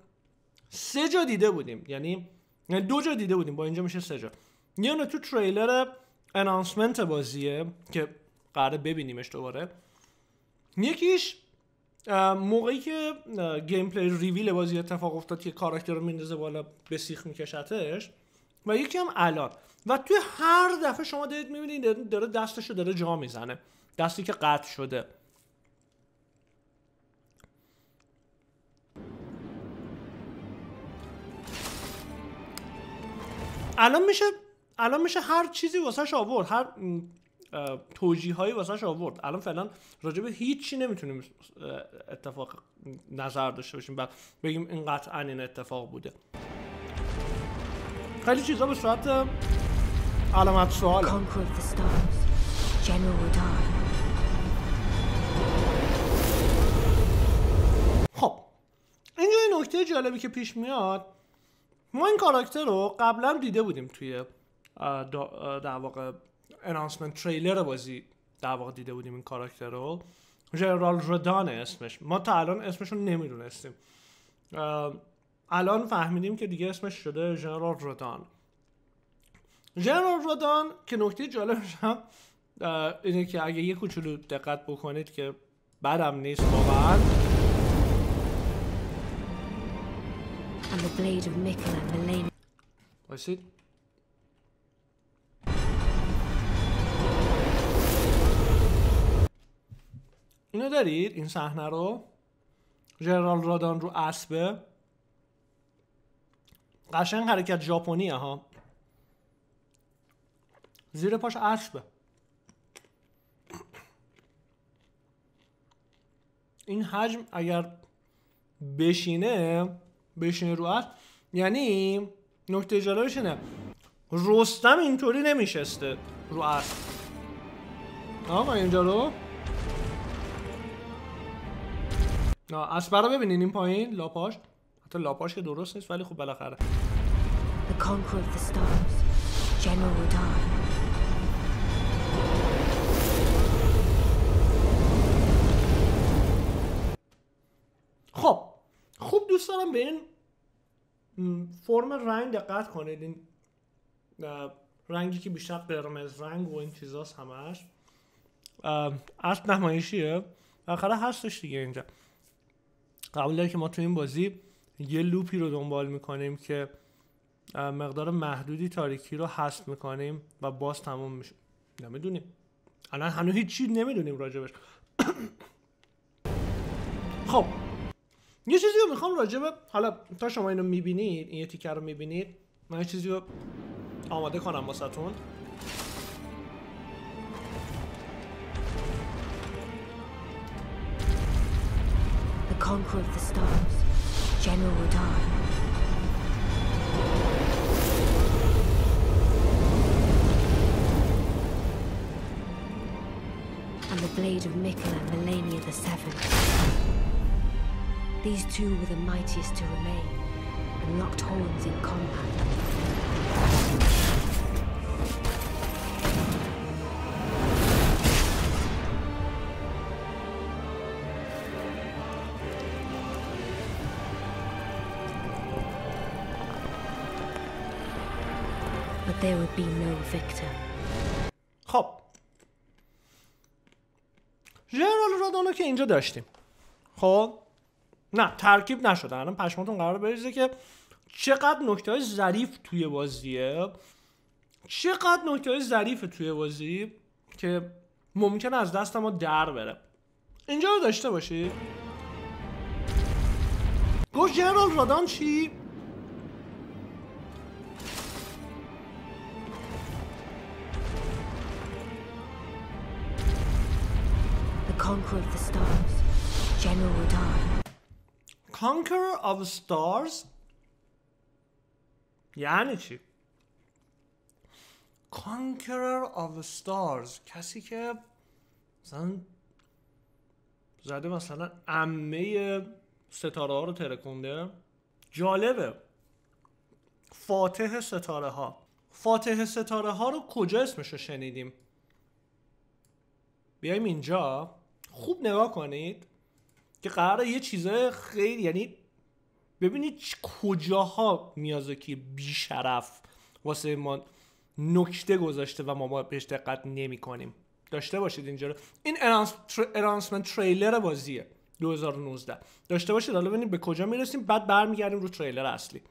سه جا دیده بودیم. یعنی یعنی دو جا دیده بودیم با اینجا میشه سه جا. یه تو تریلر announcement بازیه که قراره ببینیمش دوباره. یکیش موقعی که gameplay reveal بازی اتفاق افتاد که کاراکتر رو میندازه بالا به سیخ میکشتش و یکی هم الان. و توی هر دفعه شما دارید می‌بینید داره دستش رو داره جا می‌زنه. دستی که قطع شده. الان میشه الان میشه هر چیزی واسهش آورد هر توجیه هایی واسهش آورد. الان فعلا راجع به هیچی نمی‌تونیم اتفاق نظر داشته باشیم بعد بگیم این قطعا این اتفاق بوده. خیلی چیزا به صورت علامت سوال. خب اینجا یه نکته جالبی که پیش میاد ما این کاراکتر رو قبلا دیده بودیم توی در واقع انانسمنت تریلر بازی در واقع دیده بودیم این کاراکتر رو. جنرال ردان اسمش. ما تا الان اسمش رو نمی‌دونستیم. الان فهمیدیم که دیگه اسمش شده جنرال ردان جنرال رودان که نکته جالبش هم اینه که اگه یه کوچولو دقت بکنید که بدم نیست واقعا. And the blade of Mikkel and Melania. باشید اینو دارید؟ این صحنه رو؟ جنرال رادان رو اسبه؟ قشنگ حرکت ژاپنیه ها. زیر پاش اسبه. این حجم اگر بشینه بشینه رو اسب یعنی نکته جالبش اینه رستم اینطوری نمیشسته رو اسب آقا اینجا رو نه اسب رو ببینین این پایین لاپاش. حتی لاپاش که درست نیست ولی خب بالاخره. The دوست دارم به این فرم رنگ دقت کنید. این رنگی که بیشتر قرمز رنگ و این چیزاست همش. اصل نمایشیه. بالاخره هستش دیگه اینجا. قبول که ما تو این بازی یه لوپی رو دنبال می‌کنیم که مقدار محدودی تاریکی رو حذف می‌کنیم و باز تموم میشه. نمی‌دونیم. الان هنوز هیچ چیز نمی‌دونیم راجبش. <coughs> خب. یه چیزی رو می‌خوام راجبه حالا تا شما اینو می‌بینید این یه تیکه رو می‌بینید من یه چیزی رو آماده کنم واسهتون The conqueror of the stars, General blade of Mikkel and Melania the Seventh. These two were the mightiest to remain, and locked horns in combat. But there would be no victor. خب ژنرال رادانو که اینجا داشتیم خب نه ترکیب نشده الان پشماتون قرار بریزه که چقدر نکته های ظریف توی بازیه چقدر نکته های ظریف توی بازی که ممکن از دست ما در بره اینجا رو داشته باشی گفت ژنرال رادان چی؟ The conqueror of the stars, General Radar. Conqueror of Stars? یعنی چی؟ Conqueror of Stars. کسی که مثلا زده مثلا امه ستاره ها رو ترکونده جالبه. فاتح ستاره ها. فاتح ستاره ها رو کجا اسمش رو شنیدیم؟ بیایم اینجا. خوب نگاه کنید. که قراره یه چیزای خیلی یعنی ببینید کجاها میازاکی بیشرف واسه ما نکته گذاشته و ما بهش دقت نمی کنیم داشته باشید اینجا رو. این انانسمنت تریلر بازیه 2019 داشته باشید. حالا ببینیم به کجا می‌رسیم. بعد برمیگردیم رو تریلر اصلی.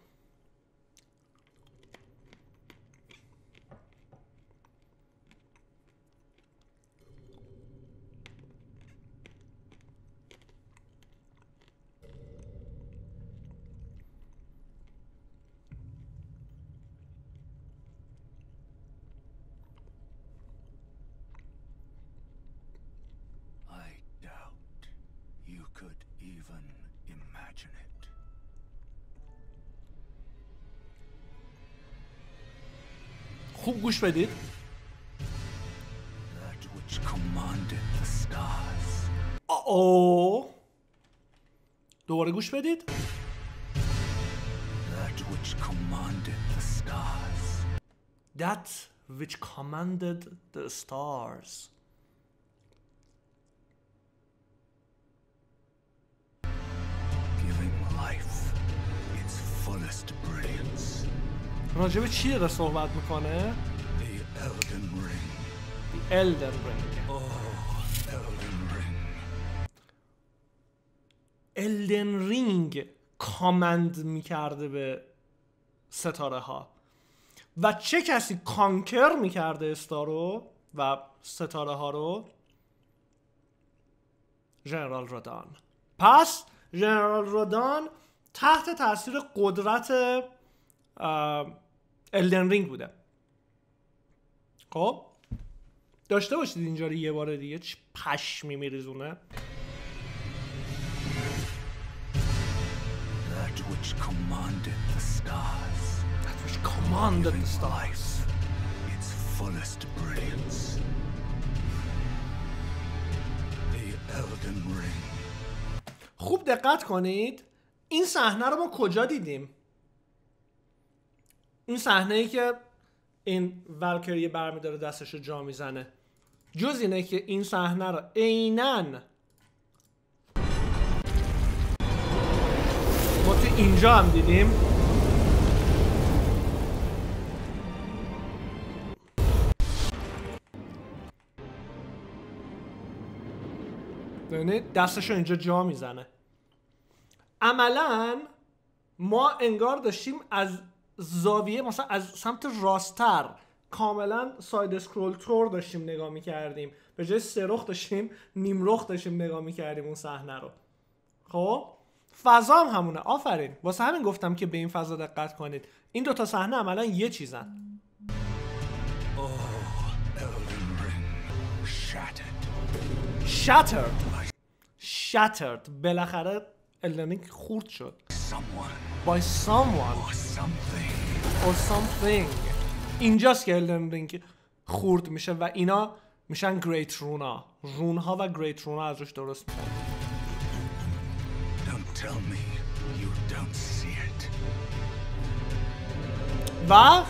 Çok güç verdi. That which commanded the stars. Oo. Doğru güç verdi. That which commanded the stars. That which commanded the stars. Giving life its fullest brilliance. راجع به چی داره صحبت می‌کنه؟ The Elden Ring. Elden Ring Elden Ring. Elden Ring کامند می‌کرده به ستاره ها و چه کسی کانکر می‌کرده استارو و ستاره ها رو ژنرال رودان پس ژنرال رودان تحت تاثیر قدرت الدن رینگ بوده خب داشته باشید اینجا رو یه بار دیگه چه پشمی میریزونه That which commanded the stars. That which commanded the stars its fullest brilliance. The Elden Ring. خوب دقت کنید این صحنه رو ما کجا دیدیم این صحنه ای که این ولکری برمیداره دستش رو جا می‌زنه. جز اینه که این صحنه رو عینا ما تو اینجا هم دیدیم. ببینید دستش رو اینجا جا می‌زنه. عملا ما انگار داشتیم از زاویه مثلا از سمت راستر کاملا ساید اسکرول تور داشتیم نگاه می‌کردیم. به جای سرخ داشتیم نیم رخ داشتیم نگاه می‌کردیم اون صحنه رو. خب؟ فضا هم همونه. آفرین. واسه همین گفتم که به این فضا دقت کنید. این دوتا صحنه عملا یه چیزن. Shattered. shattered. Shattered. بالاخره الدنینگ خورد شد. By someone. Or something. اینجاست که الدن خورد میشه و اینا میشن گریت رونا رون ها و گریت رونا ازش درست میشن. و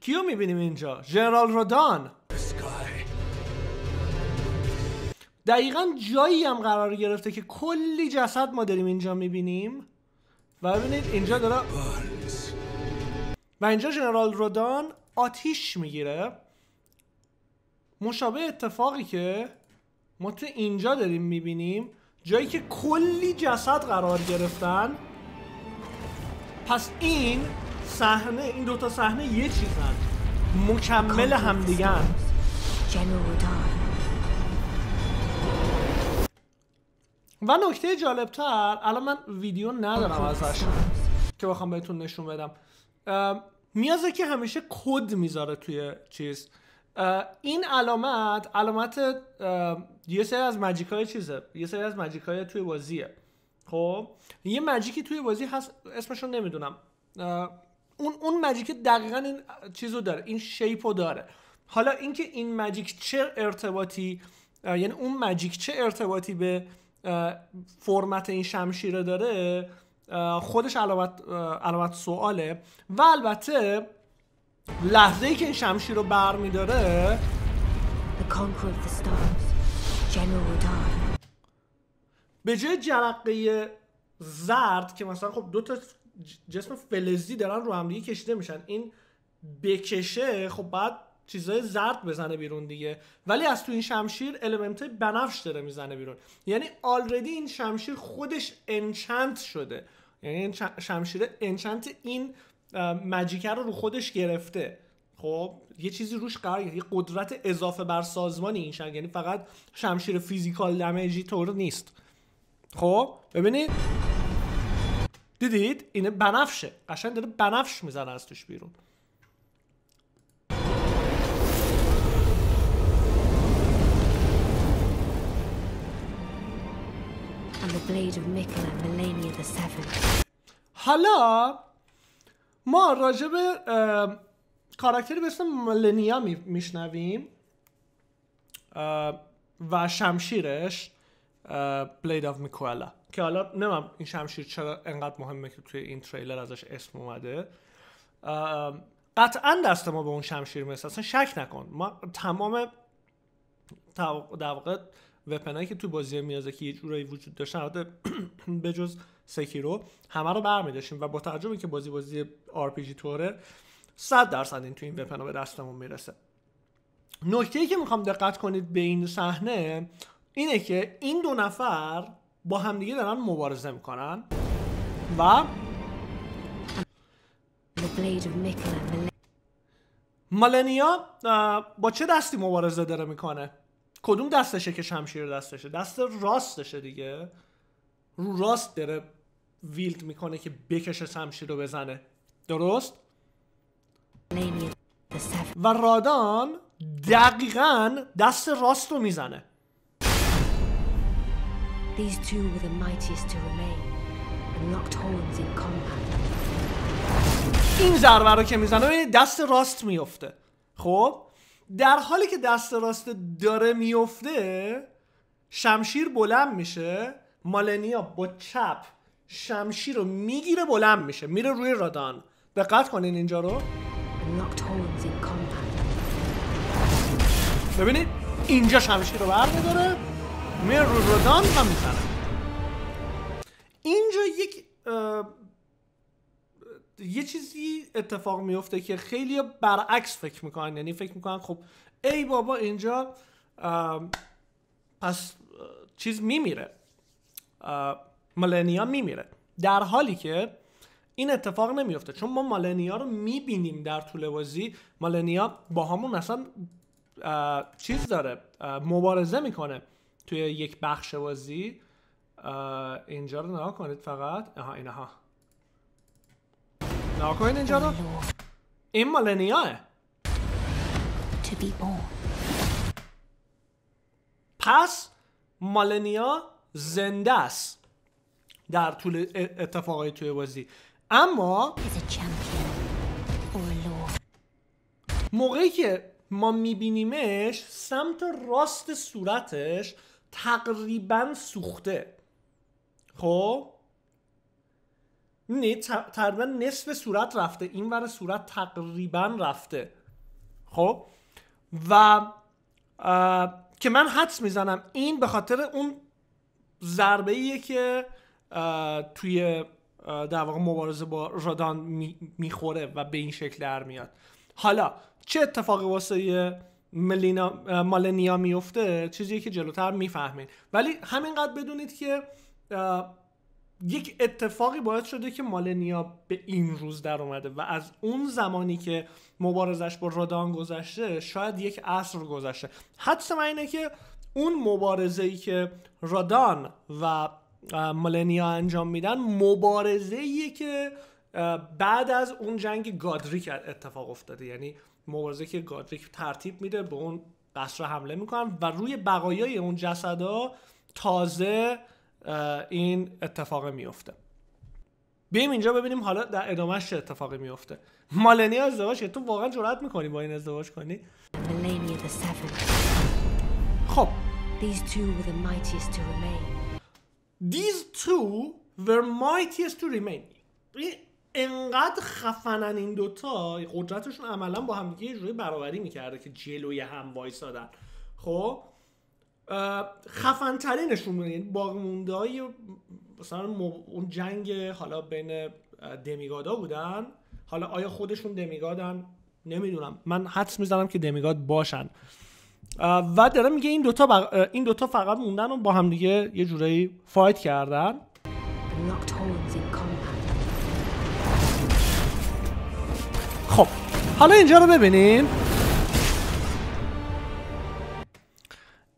کیو می‌بینیم اینجا؟ ژنرال رودان دقیقا جایی هم قرار گرفته که کلی جسد ما داریم اینجا می‌بینیم. و ببینید اینجا داره. و اینجا ژنرال رودان آتیش می‌گیره. مشابه اتفاقی که ما تو اینجا داریم می‌بینیم جایی که کلی جسد قرار گرفتن. پس این صحنه این دوتا صحنه یه چیزن. مکمل همدیگن. و نکته جالبتر الان من ویدیو ندارم ازش که بخوام بهتون نشون بدم. میازه که همیشه کد می‌ذاره توی چیز. این علامت علامت یه سری از ماجیک های چیزه. یه سری از ماجیک های توی بازیه. خب؟ یه ماجیکی توی بازی هست اسمشون نمی‌دونم. اون اون ماجیک دقیقا این چیزو داره این شیپو داره. حالا اینکه این ماجیک چه ارتباطی یعنی اون ماجیک چه ارتباطی به فرمت این شمشیره داره خودش علامت, علامت سواله. و البته لحظه ای که این شمشیر رو بر میداره به جای جرقه زرد که مثلا خب دو تا جسم فلزی دارن رو هم دیگه کشیده میشن این بکشه خب بعد چیزای زرد بزنه بیرون دیگه. ولی از تو این شمشیر element بنفش داره می‌زنه بیرون. یعنی already این شمشیر خودش enchant شده. یعنی این شمشیر enchant این magic ه رو رو خودش گرفته. خب یه چیزی روش قرار یه قدرت اضافه بر سازمانی این شمشیر. یعنی فقط شمشیر فیزیکال دمیجی طور نیست. خب ببینید. دیدید؟ اینه بنفشه. قشنگ داره بنفش می‌زنه از توش بیرون. حالا ما راجع به کاراکتری به اسم ملنیا میشنویم. و شمشیرش Blade of Miquella که حالا نمی‌دونم این شمشیر چرا انقدر مهمه که توی این تریلر ازش اسم اومده. قطعا دست ما به اون شمشیر می‌رسه اصلا شک نکن. ما تمام در واقع weapon ایی که تو بازی میازاکی یه جورایی وجود داشتن <clears throat> به جز سکیرو همه رو برمیداشتیم و با توجه که بازی بازی آر پی جی توره 100 درصد این تو این وپنا به دستمون می‌رسه. نکته ای که می‌خوام دقت کنید به این صحنه اینه که این دو نفر با همدیگه دارن مبارزه می‌کنن و مالنیا با چه دستی مبارزه داره می‌کنه؟ کدوم دستشه که شمشیر دستشه؟ دست راستشه دیگه. رو راست داره ویلد می‌کنه که بکشه شمشیر رو بزنه. درست؟ و رادان دقیقا دست راست رو می‌زنه. These two were the mightiest to remain and locked horns in combat. این ضربه رو که می‌زنه دست راست میفته خب؟ در حالی که دست راست داره میفته شمشیر بلند میشه. مالنیا با چپ شمشیر رو می‌گیره بلند میشه. میره روی رادان. دقت کنین اینجا رو. ببینید اینجا شمشیر رو برمیداره میره روی رادان و می‌زنه اینجا یک یه چیزی اتفاق میفته که خیلی برعکس فکر می‌کنن. یعنی فکر می‌کنن خب ای بابا اینجا پس چیز میمیره. مالنیا میمیره. در حالی که این اتفاق نمیفته چون ما مالنیا رو می‌بینیم در طول بازی. مالنیا با همون اصلا چیز داره مبارزه می‌کنه توی یک بخش بازی. اینجا رو نها کنید فقط. آها اینها. ناکنین اینجا رو. این مال نیاه پس مالنیا زنده است در طول اتفاقای توی بازی. اما موقعی که ما میبینیمش سمت راست صورتش تقریبا سوخته. خب؟ نه تقریبا نصف صورت رفته. این ور صورت تقریبا رفته. خب؟ و که من حدس می‌زنم این به خاطر اون ضربه ایه که توی در واقع مبارزه با رادان می‌خوره و به این شکل در میاد. حالا چه اتفاقی واسه ملینا مالنیا میفته چیزی که جلوتر می‌فهمین. ولی همینقدر بدونید که یک اتفاقی باعث شده که مالنیا به این روز در اومده و از اون زمانی که مبارزش با رادان گذشته شاید یک عصر گذشته. حدس من اینه که اون مبارزه ای که رادان و مالنیا انجام میدن مبارزه ایه که بعد از اون جنگ گادریک اتفاق افتاده. یعنی مبارزه که گادریک ترتیب میده به اون قصر حمله می‌کنن و روی بقایای اون جسدا تازه این اتفاق میفته بیم اینجا ببینیم حالا در ادامهش چه اتفاقی میفته مالنی ازدواج تو واقعا جرأت می‌کنی با این ازدواج کنی؟ خب. These two were the mightiest to remain. These two were mightiest to remain. این انقدر خفنن این دوتا قدرتشون عملا با هم دیگه یه جوری برابری می‌کرده که جلوی هم وایسادن. خب؟ خفن ترینشون بود یعنی باقی مونده های مثلا مب- اون جنگ حالا بین دمیگادا بودن. حالا آیا خودشون دمیگادن؟ نمی‌دونم. من حدس می‌زنم که دمیگاد باشن. و داره میگه این دوتا بق- این دوتا فقط موندن و با هم دیگه یه جورایی فایت کردن. خب حالا اینجا رو ببینین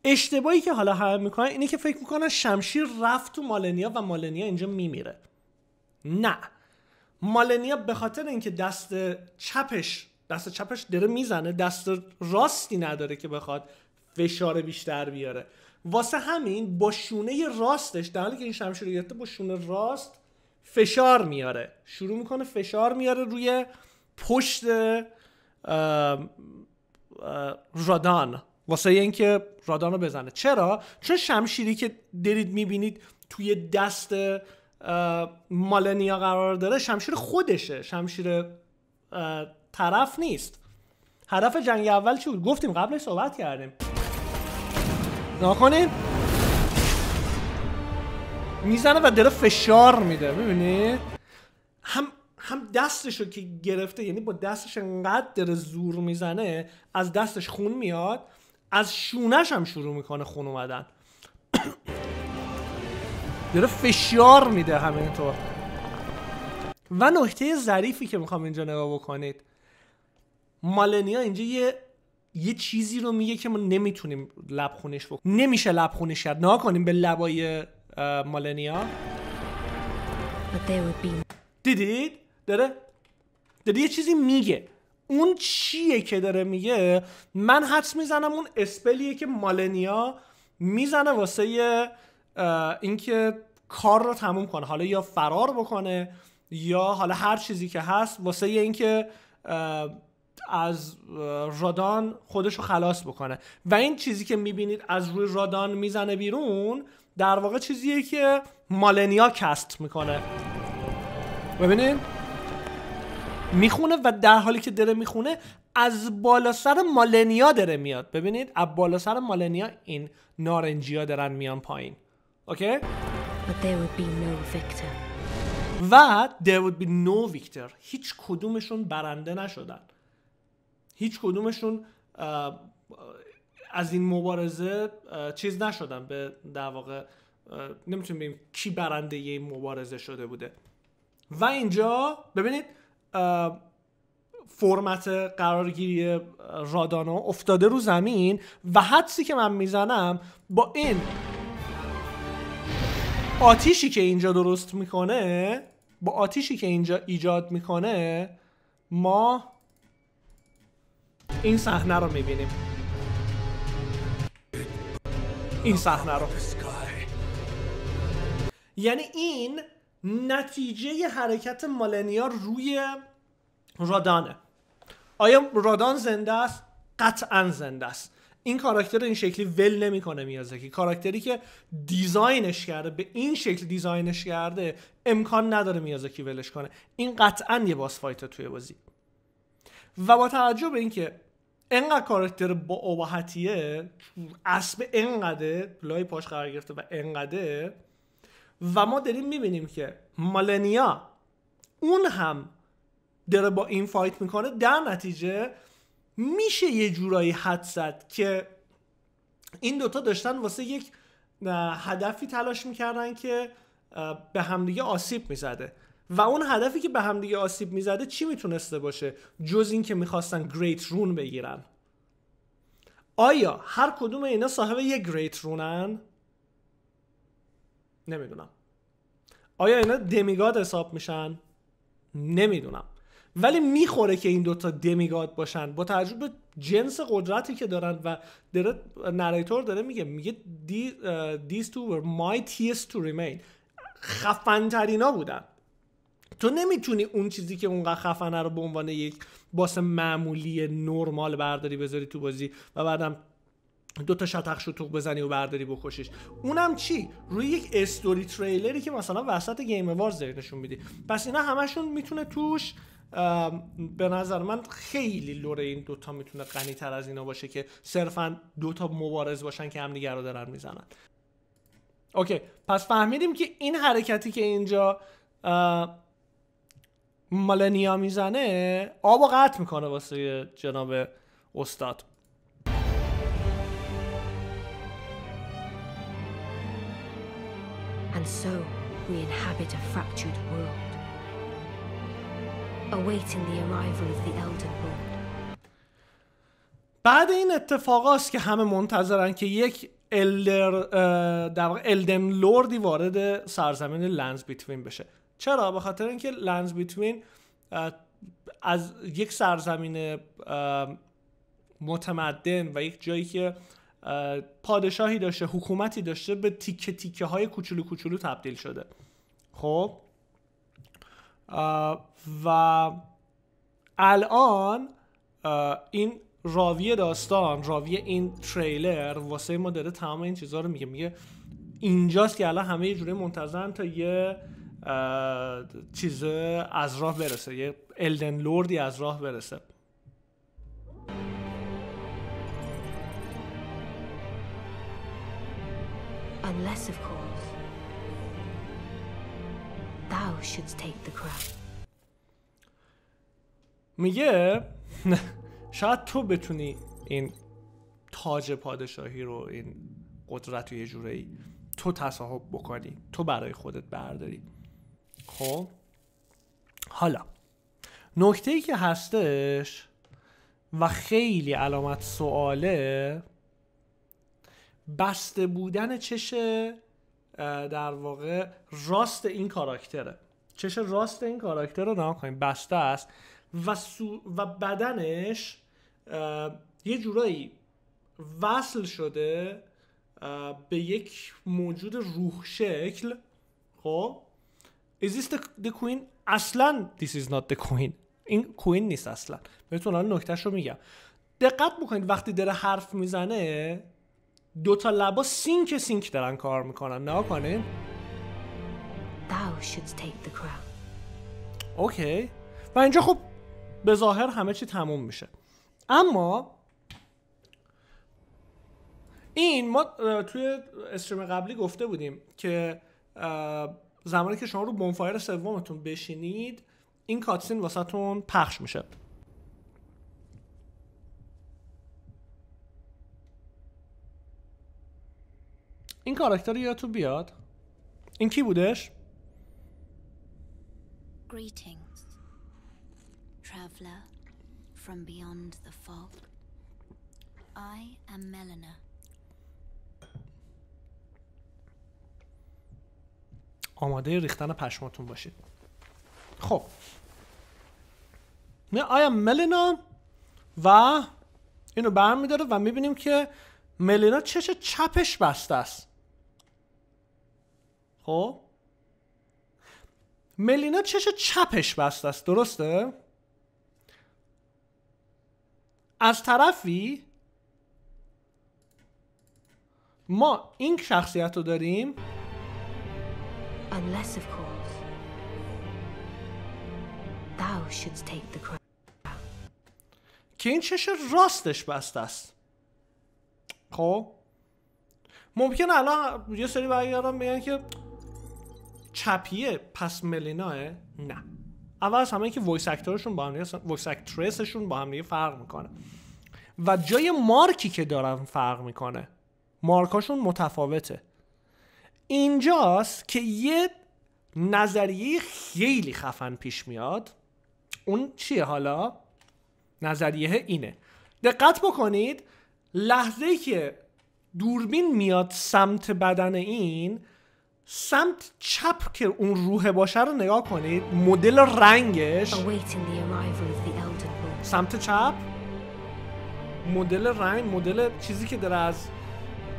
اشتباهی که حالا همه می‌کنن اینه که فکر می‌کنن شمشیر رفت تو مالنیا و مالنیا اینجا میمیره. نه. مالنیا به خاطر اینکه دست چپش دست چپش داره می‌زنه دست راستی نداره که بخواد فشار بیشتر بیاره. واسه همین با شونه راستش در حالی که این شمشیر رو با شونه راست فشار میاره. شروع می‌کنه فشار میاره روی پشت رادان. واسه اینکه رادان رو بزنه. چرا؟ چون شمشیری که دارید می‌بینید توی دست مالنیا قرار داره شمشیر خودشه. شمشیر طرف نیست. هدف جنگ اول چی بود؟ گفتیم قبلش صحبت کردیم. نکنین می‌زنه و داره فشار میده می‌بینی؟ هم هم دستشو که گرفته یعنی با دستش انقدر داره زور می‌زنه از دستش خون میاد از شونش هم شروع می‌کنه خون اومدن. <coughs> داره فشار میده همینطور. و نکته ظریفی که می‌خوام اینجا نگاه بکنید. مالنیا اینجا یه یه چیزی رو میگه که ما نمی‌تونیم لبخونش بکنیم نمیشه لبخونش کرد. نها کنیم به لبای مالنیا. دیدید؟ داره داره یه چیزی میگه. اون چیه که داره میگه من حدس می‌زنم اون اسپلیه که مالنیا می‌زنه واسه اینکه کار رو تموم کنه. حالا یا فرار بکنه یا حالا هر چیزی که هست واسه اینکه از رادان خودش رو خلاص بکنه. و این چیزی که می‌بینید از روی رادان می‌زنه بیرون در واقع چیزیه که مالنیا cast می‌کنه. ببینین؟ می‌خونه و در حالی که داره می‌خونه از بالا سر مالنیا داره میاد. ببینید از بالا سر مالنیا این نارنجیا دارن میان پایین. اوکی؟ But there would be no victor. و there would be no victor. هیچ کدومشون برنده نشدن. هیچ کدومشون از این مبارزه چیز نشدن. به در واقع نمی‌تونیم بگیم کی برنده این مبارزه شده بوده. و اینجا ببینید فرمت قرارگیری رادانا افتاده رو زمین و حدسی که من می‌زنم با این آتیشی که اینجا درست می‌کنه با آتیشی که اینجا ایجاد می‌کنه ما این صحنه رو می‌بینیم. این صحنه رو. یعنی این نتیجه حرکت مالنیا روی رادانه. آیا رادان زنده است؟ قطعا زنده است. این کاراکتر این شکلی ول نمی‌کنه میازاکی. کاراکتری که design ش کرده به این شکل design ش کرده امکان نداره میازاکی ولش کنه. این قطعا یه boss fight توی بازی. و با توجه به اینکه انقدر کاراکتر با ابهتیه اسب انقدر لای پاش قرار گرفته و انقدر و ما داریم می‌بینیم که مالنیا اون هم داره با این fight می‌کنه در نتیجه میشه یه جورایی حدس زد که این دوتا داشتن واسه یک هدفی تلاش می‌کردن که به همدیگه آسیب می‌زده. و اون هدفی که به همدیگه آسیب می‌زده چی می‌تونسته باشه؟ جز این که می‌خواستن گریت رون بگیرن. آیا هر کدوم اینا صاحب یک گریت رونن نمی‌دونم. آیا اینا دمیگاد حساب میشن؟ نمی‌دونم. ولی می‌خوره که این دوتا دمیگاد باشن. با توجه به جنس قدرتی که دارن و داره narrator داره میگه میگه these two were mightiest to remain. خفن ترینا بودن. تو نمی‌تونی اون چیزی که اونقدر خفنه رو به عنوان یک boss معمولی نرمال برداری بذاری تو بازی و بعدم دو تا شتق شتوق بزنی و برداری بکشیش اونم چی؟ روی یک story trailer ی که مثلا وسط Game Awards نشون میدی. پس اینا همشون می‌تونه توش به نظر من خیلی لوره این دوتا می‌تونه غنی تر از اینا باشه که صرفا دوتا مبارز باشن که همدیگه رو دارن می‌زنن. اوکی پس فهمیدیم که این حرکتی که اینجا مالنیا می‌زنه آب و قطع می‌کنه واسه جناب استاد. And so we inhabit a fractured world, awaiting the arrival of the Elden Lord. بعد این اتفاق که همه منتظرن که یک الدر در واقع الدن لوردی وارد سرزمین لنز بیتوین بشه چرا به خاطر اینکه لنز بیتوین از یک سرزمین متمدن و یک جایی که پادشاهی داشته حکومتی داشته به تیکه تیکه های کوچولو کوچولو تبدیل شده. خب؟ و الان این راوی داستان راوی این تریلر واسه ما داره تمام این چیزها رو میگه. میگه اینجاست که الان همه یه جوری منتظرن تا یه چیز از راه برسه یه الدن لوردی از راه برسه. Unless, of course, thou shouldst take the crown. میگه <laughs> شاید تو بتونی این تاج پادشاهی رو این قدرت رو یه جوری تو تصاحب بکنی تو برای خودت برداری خب حالا نکته ای که هستش و خیلی علامت سواله بسته بودن چش در واقع راست این کاراکتره. چش راست این کاراکتر رو نام کنیم بسته است و, سو و بدنش یه جورایی وصل شده به یک موجود روح شکل خب؟ Is this the, the queen? اصلا this is not the queen. این کوین نیست اصلا. بهتون الان نکتهش رو میگم. دقت بکنید وقتی داره حرف می‌زنه دو تا لبا sync sync دارن کار می‌کنن. نگاه کنین. Thou shouldst take the crown. اوکی. و اینجا خب به ظاهر همه چی تموم میشه. اما این ما توی stream قبلی گفته بودیم که زمانی که شما رو bonfire سومتون بشینید این کاتسین واسهتون پخش میشه. این کاراکتر یادتون بیاد؟ این کی بودش؟ Greetings, traveler from beyond the fog. I am Melina. آماده ریختن پشماتون باشید. خب. نه آیا ملینا و اینو برمیداره و می‌بینیم که ملینا چش چپش بسته است. خب؟ ملینا چش چپش بسته است درسته؟ از طرفی ما این شخصیت رو داریم. Unless, of course, thou shouldst take the crown. که این چش راستش بسته است. خب؟ ممکن الان یه سری برگردم بگن که چپیه پس ملیناه؟ نه. اول از همه که voice actor شون با هم voice actress شون با هم فرق می‌کنه. و جای مارکی که دارن فرق می‌کنه مارکاشون متفاوته. اینجاست که یه نظریه خیلی خفن پیش میاد. اون چیه حالا؟ نظریه اینه. دقت بکنید لحظه که دوربین میاد سمت بدن این سمت چپ که اون روح باشه رو نگاه کنید مدل رنگش. سمت چپ مدل رنگ مدل چیزی که داره از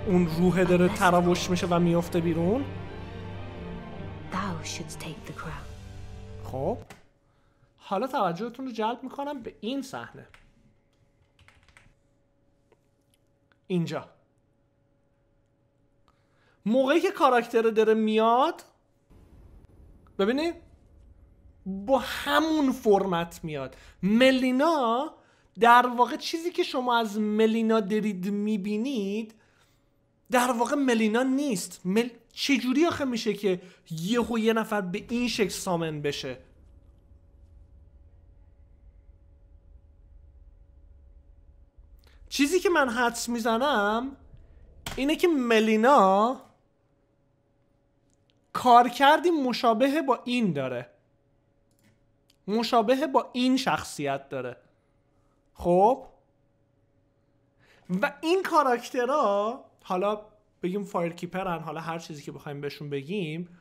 اون روحه داره تراوش میشه و میفته بیرون. خب. حالا توجهتون رو جلب می‌کنم به این صحنه. اینجا. موقعی که کاراکتر داره میاد ببینید با همون فرمت میاد. ملینا در واقع چیزی که شما از ملینا دارید می‌بینید در واقع ملینا نیست. مل... چجوری آخه میشه که یهو یه نفر به این شکل سامن بشه؟ چیزی که من حدس می‌زنم اینه که ملینا کارکردی مشابه با این داره. مشابه با این شخصیت داره. خب؟ و این کاراکترها حالا بگیم فایر کیپرن حالا هر چیزی که بخوایم بهشون بگیم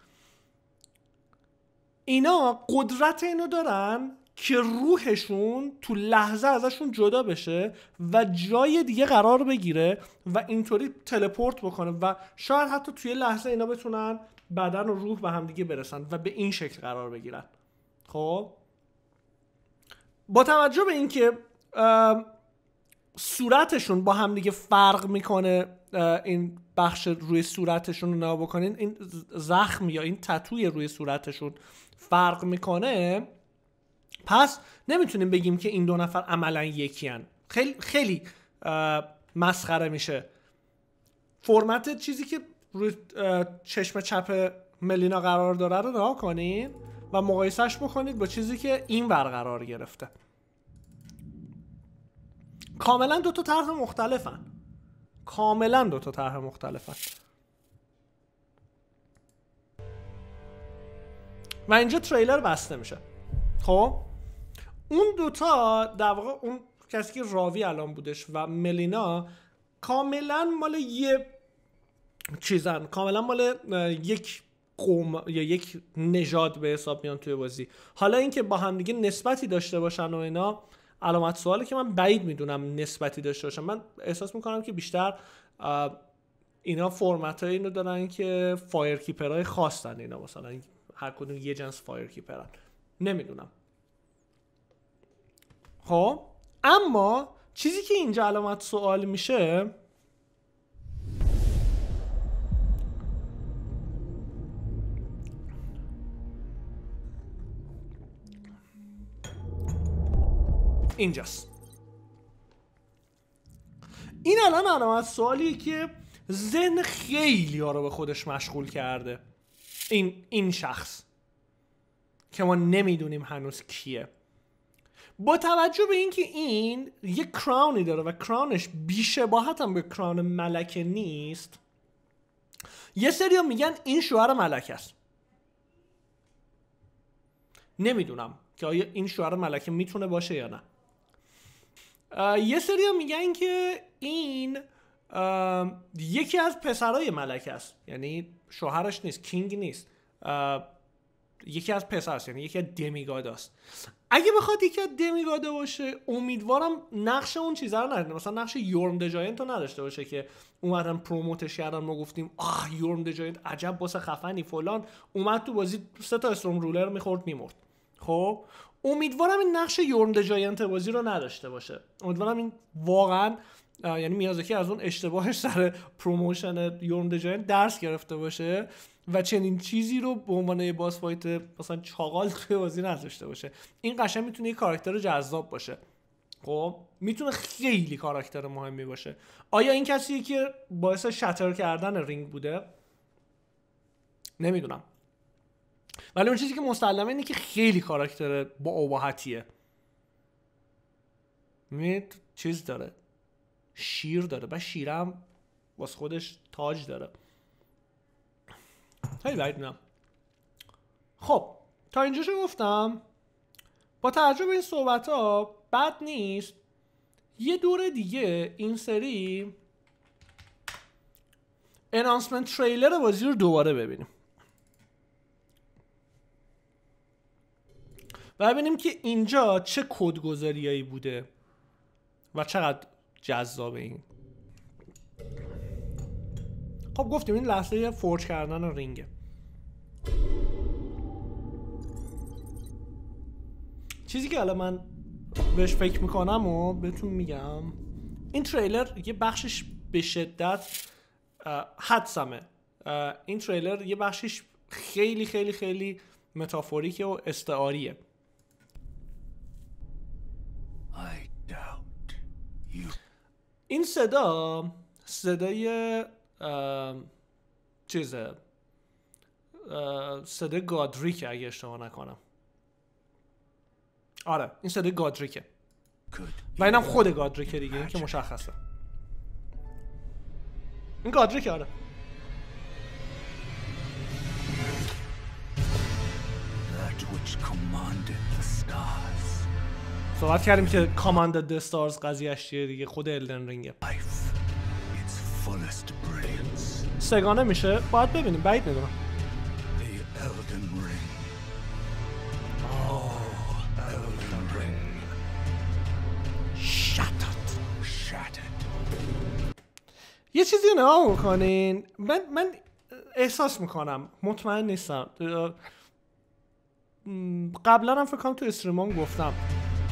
اینا قدرت اینو دارن که روحشون تو لحظه ازشون جدا بشه و جای دیگه قرار بگیره و اینطوری تلپورت بکنه و شاید حتی توی لحظه اینا بتونن بدن و روح به همدیگه برسن و به این شکل قرار بگیرن. خب؟ با توجه به اینکه صورتشون با همدیگه فرق می‌کنه این بخش روی صورتشون رو نگاه بکنین این زخم یا این تتوی روی صورتشون فرق می‌کنه پس نمی‌تونیم بگیم که این دو نفر عملا یکی هن. خیلی خیلی مسخره میشه. فرمت چیزی که روی چشم چپ ملینا قرار داره رو نگاه کنید و مقایسهش بکنید با چیزی که این ور قرار گرفته. کاملا دو تا طرح مختلفن. کاملا دو تا طرح مختلفن. و اینجا تریلر بسته میشه. خب؟ اون دوتا در واقع اون کسی که راوی الان بودش و ملینا کاملا مال یه چیزن. کاملا مال یک قوم یا یک نژاد به حساب میان توی بازی. حالا اینکه با هم دیگه نسبتی داشته باشن و اینا علامت سواله که من بعید می‌دونم نسبتی داشته باشم من احساس می‌کنم که بیشتر اینا فرمت های اینو دارن که فایر کیپر های خواستن اینا. مثلا هر کدوم یه جنس فایر کیپرن نمی‌دونم. خب؟ اما چیزی که اینجا علامت سوال میشه اینجاست. این الان علامت سوالیه که ذهن خیلی ها رو به خودش مشغول کرده. این این شخص که ما نمی‌دونیم هنوز کیه. با توجه به اینکه این یه کراونی داره و کرانش بیشباهت هم به کران ملکه نیست یه سری میگن این شوهر ملکه است. نمی‌دونم که آیا این شوهر ملکه می‌تونه باشه یا نه. یه سری میگن که این یکی از پسرای ملک است. یعنی شوهرش نیست کینگ نیست. یکی از پسرست یعنی یکی از دمیگاد است. اگه بخواد یکی از دمیگاده باشه امیدوارم نقش اون چیزا رو نداره. مثلا نقش یورم دجاینت رو نداشته باشه که اومدن پروموتش کردن ما گفتیم آه یورم دجاینت عجب باسه خفنی فلان. اومد تو بازی سه تا استروم رولر می‌خورد میمرد. خب؟ امیدوارم این نقش Yhorm Giant بازی رو نداشته باشه. امیدوارم این واقعا یعنی میازاکی از اون اشتباهش سر promotion Yhorm Giant درس گرفته باشه و چنین چیزی رو به عنوان boss fight مثلا چاقال توی بازی نذاشته باشه. این قشنگ می‌تونه یه کاراکتر جذاب باشه. خب می‌تونه خیلی کاراکتر مهمی باشه. آیا این کسی که باعث shatter کردن رینگ بوده؟ نمی‌دونم. ولی اون چیزی که مسلمه اینه که خیلی کاراکتر با اباحتیه. میت چیز داره. شیر داره. و شیرم واس خودش تاج داره. خیلی باید می‌دونم. خب تا اینجاشو گفتم. با توجه به این صحبت ها بد نیست. یه دور دیگه این سری انانسمنت تریلر بازی رو دوباره ببینیم. و ببینیم که اینجا چه کدگذاریایی بوده و چقدر جذاب این. خب گفتیم این لحظه فورج کردن رینگه. چیزی که الان من بهش فکر می‌کنم و بهتون میگم این تریلر یه بخشش به شدت حدسمه. این تریلر یه بخشیش خیلی خیلی خیلی متافوریکه و استعاریه. این صدا صدای چیزه صدای گادریکه اگه اشتباه نکنم. آره این صدای گادریکه. و اینم خود گادریکه دیگه این که مشخصه. این گادریکه آره. That which commanded the stars. صحبت کردیم که کاماند دستارز قضیهش چیه دیگه خود الدن رینگه. سگانه میشه؟ باید ببینیم بعید می‌دونم. Oh. یه چیزی نگاه می‌کنین من من احساس می‌کنم مطمئن نیستم. قبلا هم فکر کنم تو stream ام گفتم.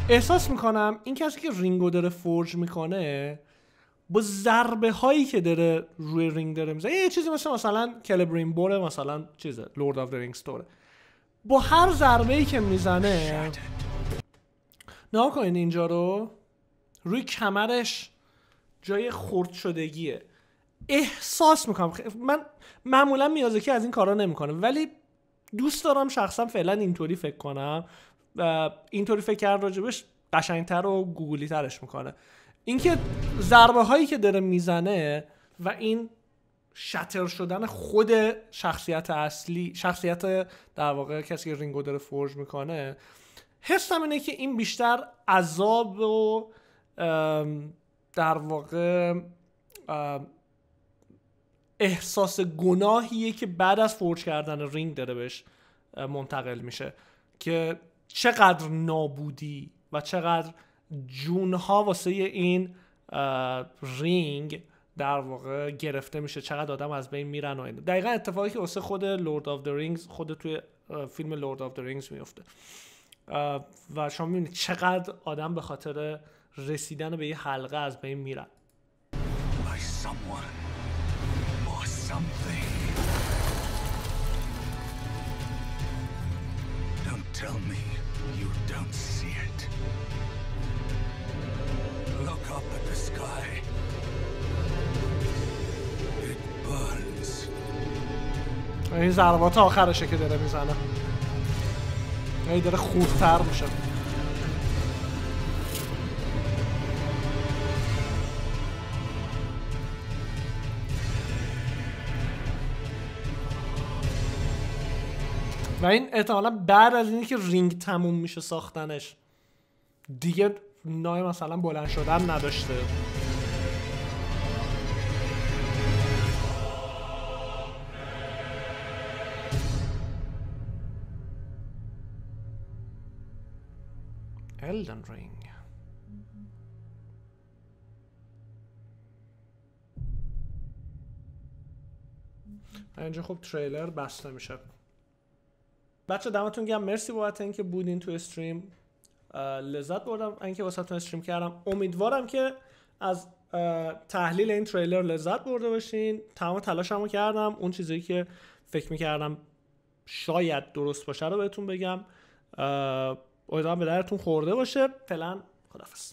احساس می‌کنم این کسی که رینگو داره forge می‌کنه با ضربه هایی که داره روی رینگ داره می‌زنه یه چیزی مثل مثلا Celebrimbor ه مثلا چیزه Lord of Rings توره با هر ضربه ای که می‌زنه نها کنین اینجا رو روی کمرش جای خرد شدگیه. احساس می‌کنم. من معمولا میازکی از این کارا نمی‌کنه ولی دوست دارم شخصا فعلا اینطوری فکر کنم. اینطوری فکر کرد راجبش قشنگتر و گوگلی ترش می‌کنه. اینکه ضربه هایی که داره می‌زنه و این شتر شدن خود شخصیت اصلی شخصیت در واقع کسی که رینگو داره فورج می‌کنه حسم اینه که این بیشتر عذاب و در واقع احساس گناهیه که بعد از فورج کردن رینگ داره بهش منتقل میشه. که چقدر نابودی و چقدر جونها واسه این رینگ در واقع گرفته میشه چقدر آدم از بین میرن و این دقیقا اتفاقی که واسه خود Lord of the Rings خود توی فیلم Lord of the Rings میفته و شما می‌بینید چقدر آدم به خاطر رسیدن به یه حلقه از بین میرن. Don't tell me. Don't see it. Look up at the sky. It burns. این ضربات آخرشه که داره می‌زنه هی داره خوردتر میشه و این احتمالا بعد از اینی که رینگ تموم میشه ساختنش. دیگه نای مثلا بلند شدن نداشته. Elden Ring. اینجا خب تریلر بسته میشه. بچه دمتون گرم. مرسی بابت اینکه بودین تو استریم. لذت بردم. اینکه واسهتون استریم کردم. امیدوارم که از تحلیل این تریلر لذت برده باشین. تمام تلاشمو کردم. اون چیزی که فکر می‌کردم شاید درست باشه رو بهتون بگم. امیدوارم به درتون خورده باشه. فعلا خدافظ